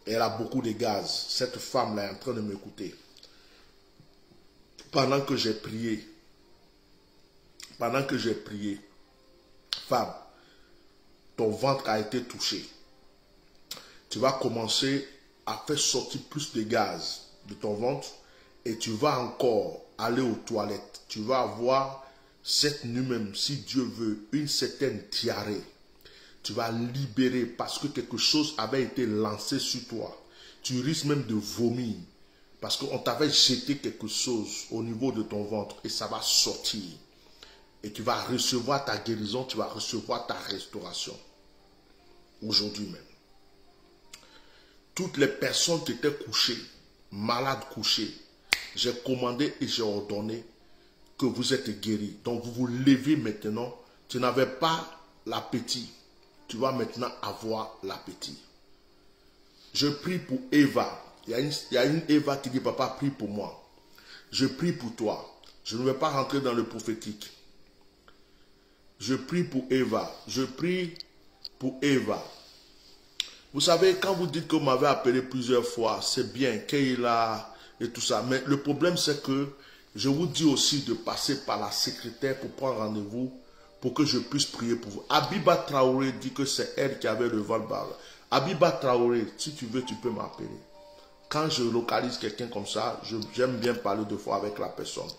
Elle a beaucoup de gaz. Cette femme-là est en train de m'écouter. Pendant que j'ai prié, pendant que j'ai prié, femme, ton ventre a été touché. Tu vas commencer à faire sortir plus de gaz de ton ventre et tu vas encore aller aux toilettes. Tu vas avoir cette nuit même, si Dieu veut, une certaine diarrhée. Tu vas libérer parce que quelque chose avait été lancé sur toi. Tu risques même de vomir parce qu'on t'avait jeté quelque chose au niveau de ton ventre et ça va sortir. Et tu vas recevoir ta guérison, tu vas recevoir ta restauration. Aujourd'hui même. Toutes les personnes qui étaient couchées, malades couchées, j'ai commandé et j'ai ordonné que vous êtes guéris. Donc vous vous levez maintenant. Tu n'avais pas l'appétit. Tu vas maintenant avoir l'appétit. Je prie pour Eva. Il y, a une, Eva qui dit, papa, prie pour moi. Je prie pour toi. Je ne vais pas rentrer dans le prophétique. Je prie pour Eva. Je prie pour Eva. Vous savez, quand vous dites que vous m'avez appelé plusieurs fois, c'est bien, Keila et tout ça. Mais le problème, c'est que je vous dis aussi de passer par la secrétaire pour prendre rendez-vous pour que je puisse prier pour vous. Abiba Traoré dit que c'est elle qui avait le vol. Abiba Traoré, si tu veux, tu peux m'appeler. Quand je localise quelqu'un comme ça, j'aime bien parler deux fois avec la personne.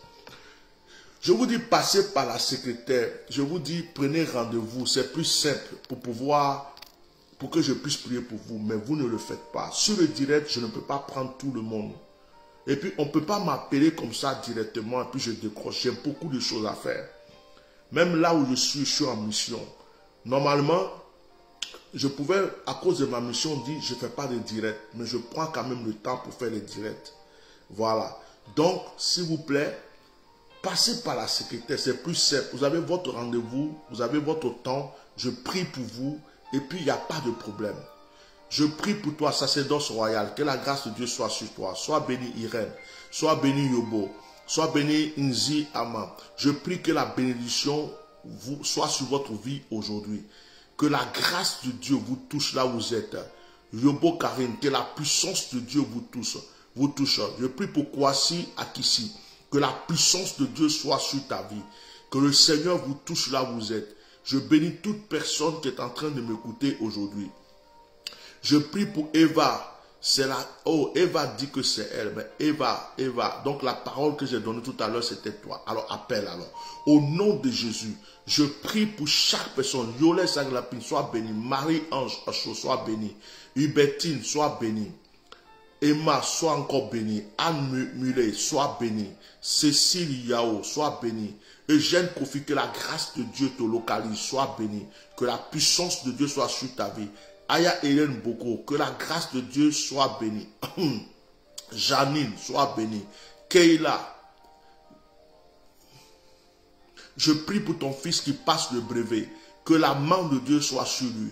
Je vous dis, passez par la secrétaire. Je vous dis, prenez rendez-vous. C'est plus simple pour pouvoir, pour que je puisse prier pour vous. Mais vous ne le faites pas. Sur le direct, je ne peux pas prendre tout le monde. Et puis, on ne peut pas m'appeler comme ça directement et puis je décroche. J'ai beaucoup de choses à faire. Même là où je suis, je suis en mission. Normalement, je pouvais, à cause de ma mission, dire je ne fais pas de direct, mais je prends quand même le temps pour faire les directs. Voilà. Donc, s'il vous plaît, passez par la secrétaire, c'est plus simple. Vous avez votre rendez-vous, vous avez votre temps, Je prie pour vous et puis il n'y a pas de problème. Je prie pour toi, sacerdoce royal, que la grâce de Dieu soit sur toi. Sois béni Irène, sois béni Yobo, sois béni Nzi Ama. Je prie que la bénédiction soit sur votre vie aujourd'hui. Que la grâce de Dieu vous touche là où vous êtes. Yobo Karine, que la puissance de Dieu vous touche. Vous touche. Je prie pour Kwasi Akisi. Que la puissance de Dieu soit sur ta vie. Que le Seigneur vous touche là où vous êtes. Je bénis toute personne qui est en train de m'écouter aujourd'hui. Je prie pour Eva. C'est la, oh, Eva dit que c'est elle, mais Eva, Eva. Donc la parole que j'ai donnée tout à l'heure, c'était toi. Alors appelle alors. Au nom de Jésus, je prie pour chaque personne. Yolet Saglapine, sois béni. Marie-Ange Acho, sois béni. Hubertine, sois béni. Emma, sois encore béni. Anne Mulet, sois béni. Cécile Yao, sois béni. Eugène Kofi, que la grâce de Dieu te localise, sois béni. Que la puissance de Dieu soit sur ta vie. Aya Hélène Boko, que la grâce de Dieu soit bénie. <clears throat> Janine, sois bénie. Keila, je prie pour ton fils qui passe le brevet, que la main de Dieu soit sur lui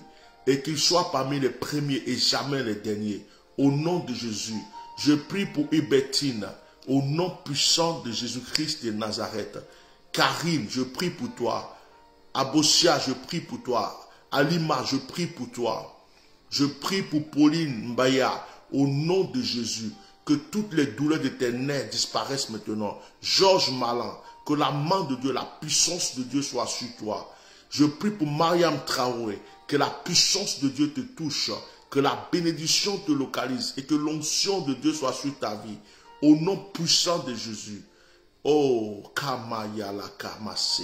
et qu'il soit parmi les premiers et jamais les derniers. Au nom de Jésus, je prie pour Hubertine, au nom puissant de Jésus-Christ de Nazareth. Karine, je prie pour toi. Abosia, je prie pour toi. Alima, je prie pour toi. Je prie pour Pauline Mbaya, au nom de Jésus, que toutes les douleurs de tes nerfs disparaissent maintenant. Georges Malin, que la main de Dieu, la puissance de Dieu soit sur toi. Je prie pour Mariam Traoré, que la puissance de Dieu te touche, que la bénédiction te localise et que l'onction de Dieu soit sur ta vie. Au nom puissant de Jésus. Oh, Kamayala Kamase.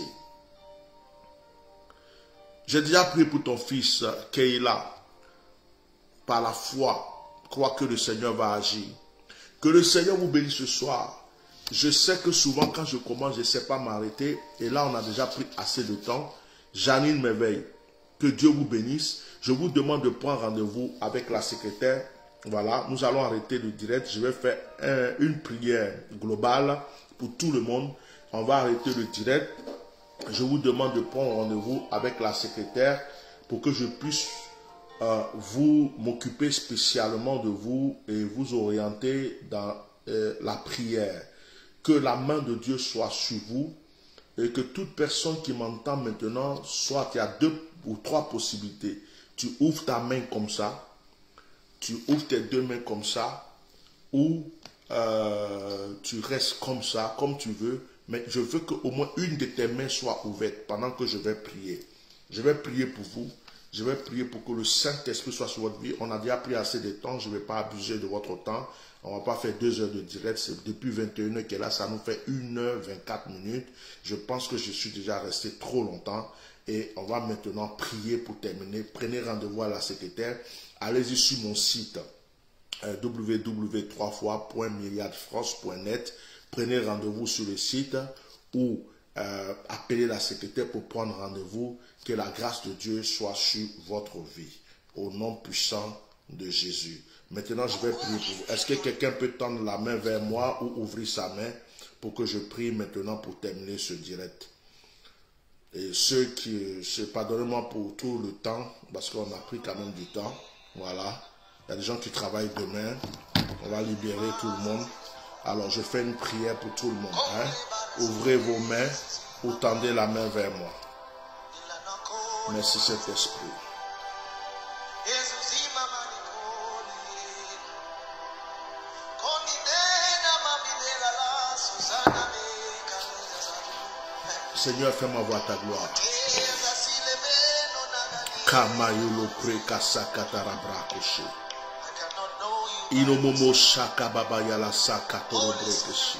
J'ai déjà prié pour ton fils, Keila. Par la foi, crois que le Seigneur va agir. Que le Seigneur vous bénisse ce soir. Je sais que souvent, quand je commence, je ne sais pas m'arrêter. Et là, on a déjà pris assez de temps. Janine m'éveille. Que Dieu vous bénisse. Je vous demande de prendre rendez-vous avec la secrétaire. Voilà, nous allons arrêter le direct. Je vais faire un- une prière globale pour tout le monde. On va arrêter le direct. Je vous demande de prendre rendez-vous avec la secrétaire pour que je puisse euh, vous m'occuper spécialement de vous et vous orienter dans euh, la prière. Que la main de Dieu soit sur vous et que toute personne qui m'entend maintenant, soit il y a deux ou trois possibilités. Tu ouvres ta main comme ça, tu ouvres tes deux mains comme ça, ou euh, tu restes comme ça, comme tu veux, mais je veux qu'au moins une de tes mains soit ouverte pendant que je vais prier. Je vais prier pour vous. Je vais prier pour que le Saint-Esprit soit sur votre vie. On a déjà pris assez de temps. Je ne vais pas abuser de votre temps. On ne va pas faire deux heures de direct. C'est depuis 21 heures qu'elle est là. Ça nous fait 1 heure 24 minutes. Je pense que je suis déjà resté trop longtemps. Et on va maintenant prier pour terminer. Prenez rendez-vous à la secrétaire. Allez-y sur mon site euh, www.3fois.myriadfrance.net. Prenez rendez-vous sur le site ou euh, appelez la secrétaire pour prendre rendez-vous. Que la grâce de Dieu soit sur votre vie. Au nom puissant de Jésus. Maintenant, je vais prier pour vous. Est-ce que quelqu'un peut tendre la main vers moi ou ouvrir sa main pour que je prie maintenant pour terminer ce direct? Et ceux qui, pardonnez-moi pour tout le temps, parce qu'on a pris quand même du temps. Voilà. Il y a des gens qui travaillent demain. On va libérer tout le monde. Alors, je fais une prière pour tout le monde. hein. Ouvrez vos mains ou tendez la main vers moi. Merci Saint-Esprit. Seigneur, fais-moi voir ta gloire. Kamayolo prekasakatarabrakoshe. Inomomo shakababa yala sakatorobrokoshe.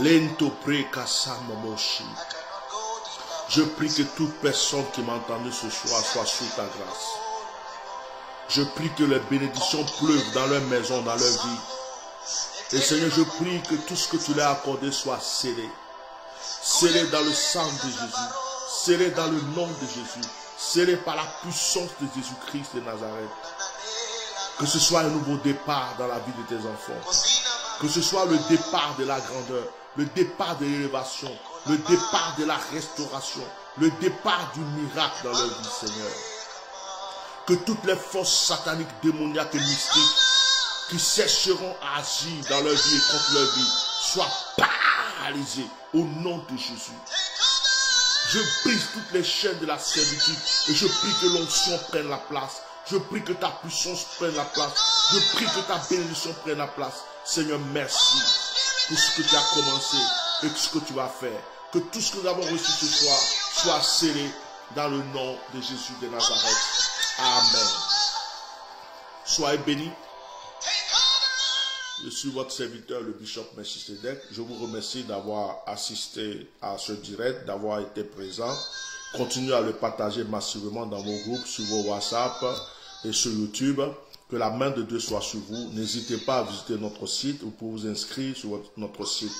Lento prekasamomoshi. Je prie que toute personne qui m'a entendu ce soir soit sous ta grâce. Je prie que les bénédictions pleuvent dans leur maison, dans leur vie. Et Seigneur, je prie que tout ce que tu leur as accordé soit scellé. Scellé dans le sang de Jésus. Scellé dans le nom de Jésus. Scellé par la puissance de Jésus-Christ de Nazareth. Que ce soit un nouveau départ dans la vie de tes enfants. Que ce soit le départ de la grandeur, le départ de l'élévation, le départ de la restauration, le départ du miracle dans leur vie, Seigneur. Que toutes les forces sataniques, démoniaques et mystiques qui chercheront à agir dans leur vie et contre leur vie soient paralysées au nom de Jésus. Je brise toutes les chaînes de la servitude et je prie que l'onction prenne la place. Je prie que ta puissance prenne la place. Je prie que ta bénédiction prenne la place. Seigneur, merci pour ce que tu as commencé et ce que tu vas faire. Que tout ce que nous avons reçu ce soir soit scellé dans le nom de Jésus de Nazareth. Amen. Soyez bénis. Je suis votre serviteur, le bishop Melchisedec. Je vous remercie d'avoir assisté à ce direct, d'avoir été présent. Continuez à le partager massivement dans vos groupes, sur vos WhatsApp et sur YouTube. Que la main de Dieu soit sur vous. N'hésitez pas à visiter notre site. Vous pouvez vous inscrire sur notre site.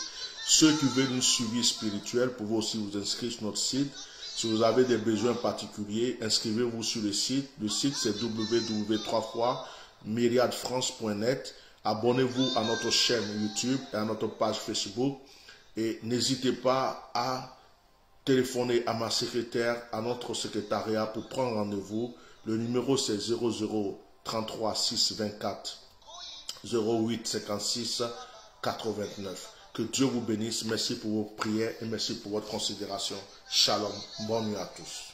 Ceux qui veulent une suivi spirituel, pouvez aussi vous inscrire sur notre site. Si vous avez des besoins particuliers, inscrivez-vous sur le site. Le site c'est www.myriadfrance.net. Abonnez-vous à notre chaîne YouTube et à notre page Facebook. Et n'hésitez pas à téléphoner à ma secrétaire, à notre secrétariat pour prendre rendez-vous. Le numéro c'est 00 33 6 24 08 56 89. Que Dieu vous bénisse. Merci pour vos prières et merci pour votre considération. Shalom. Bonne nuit à tous.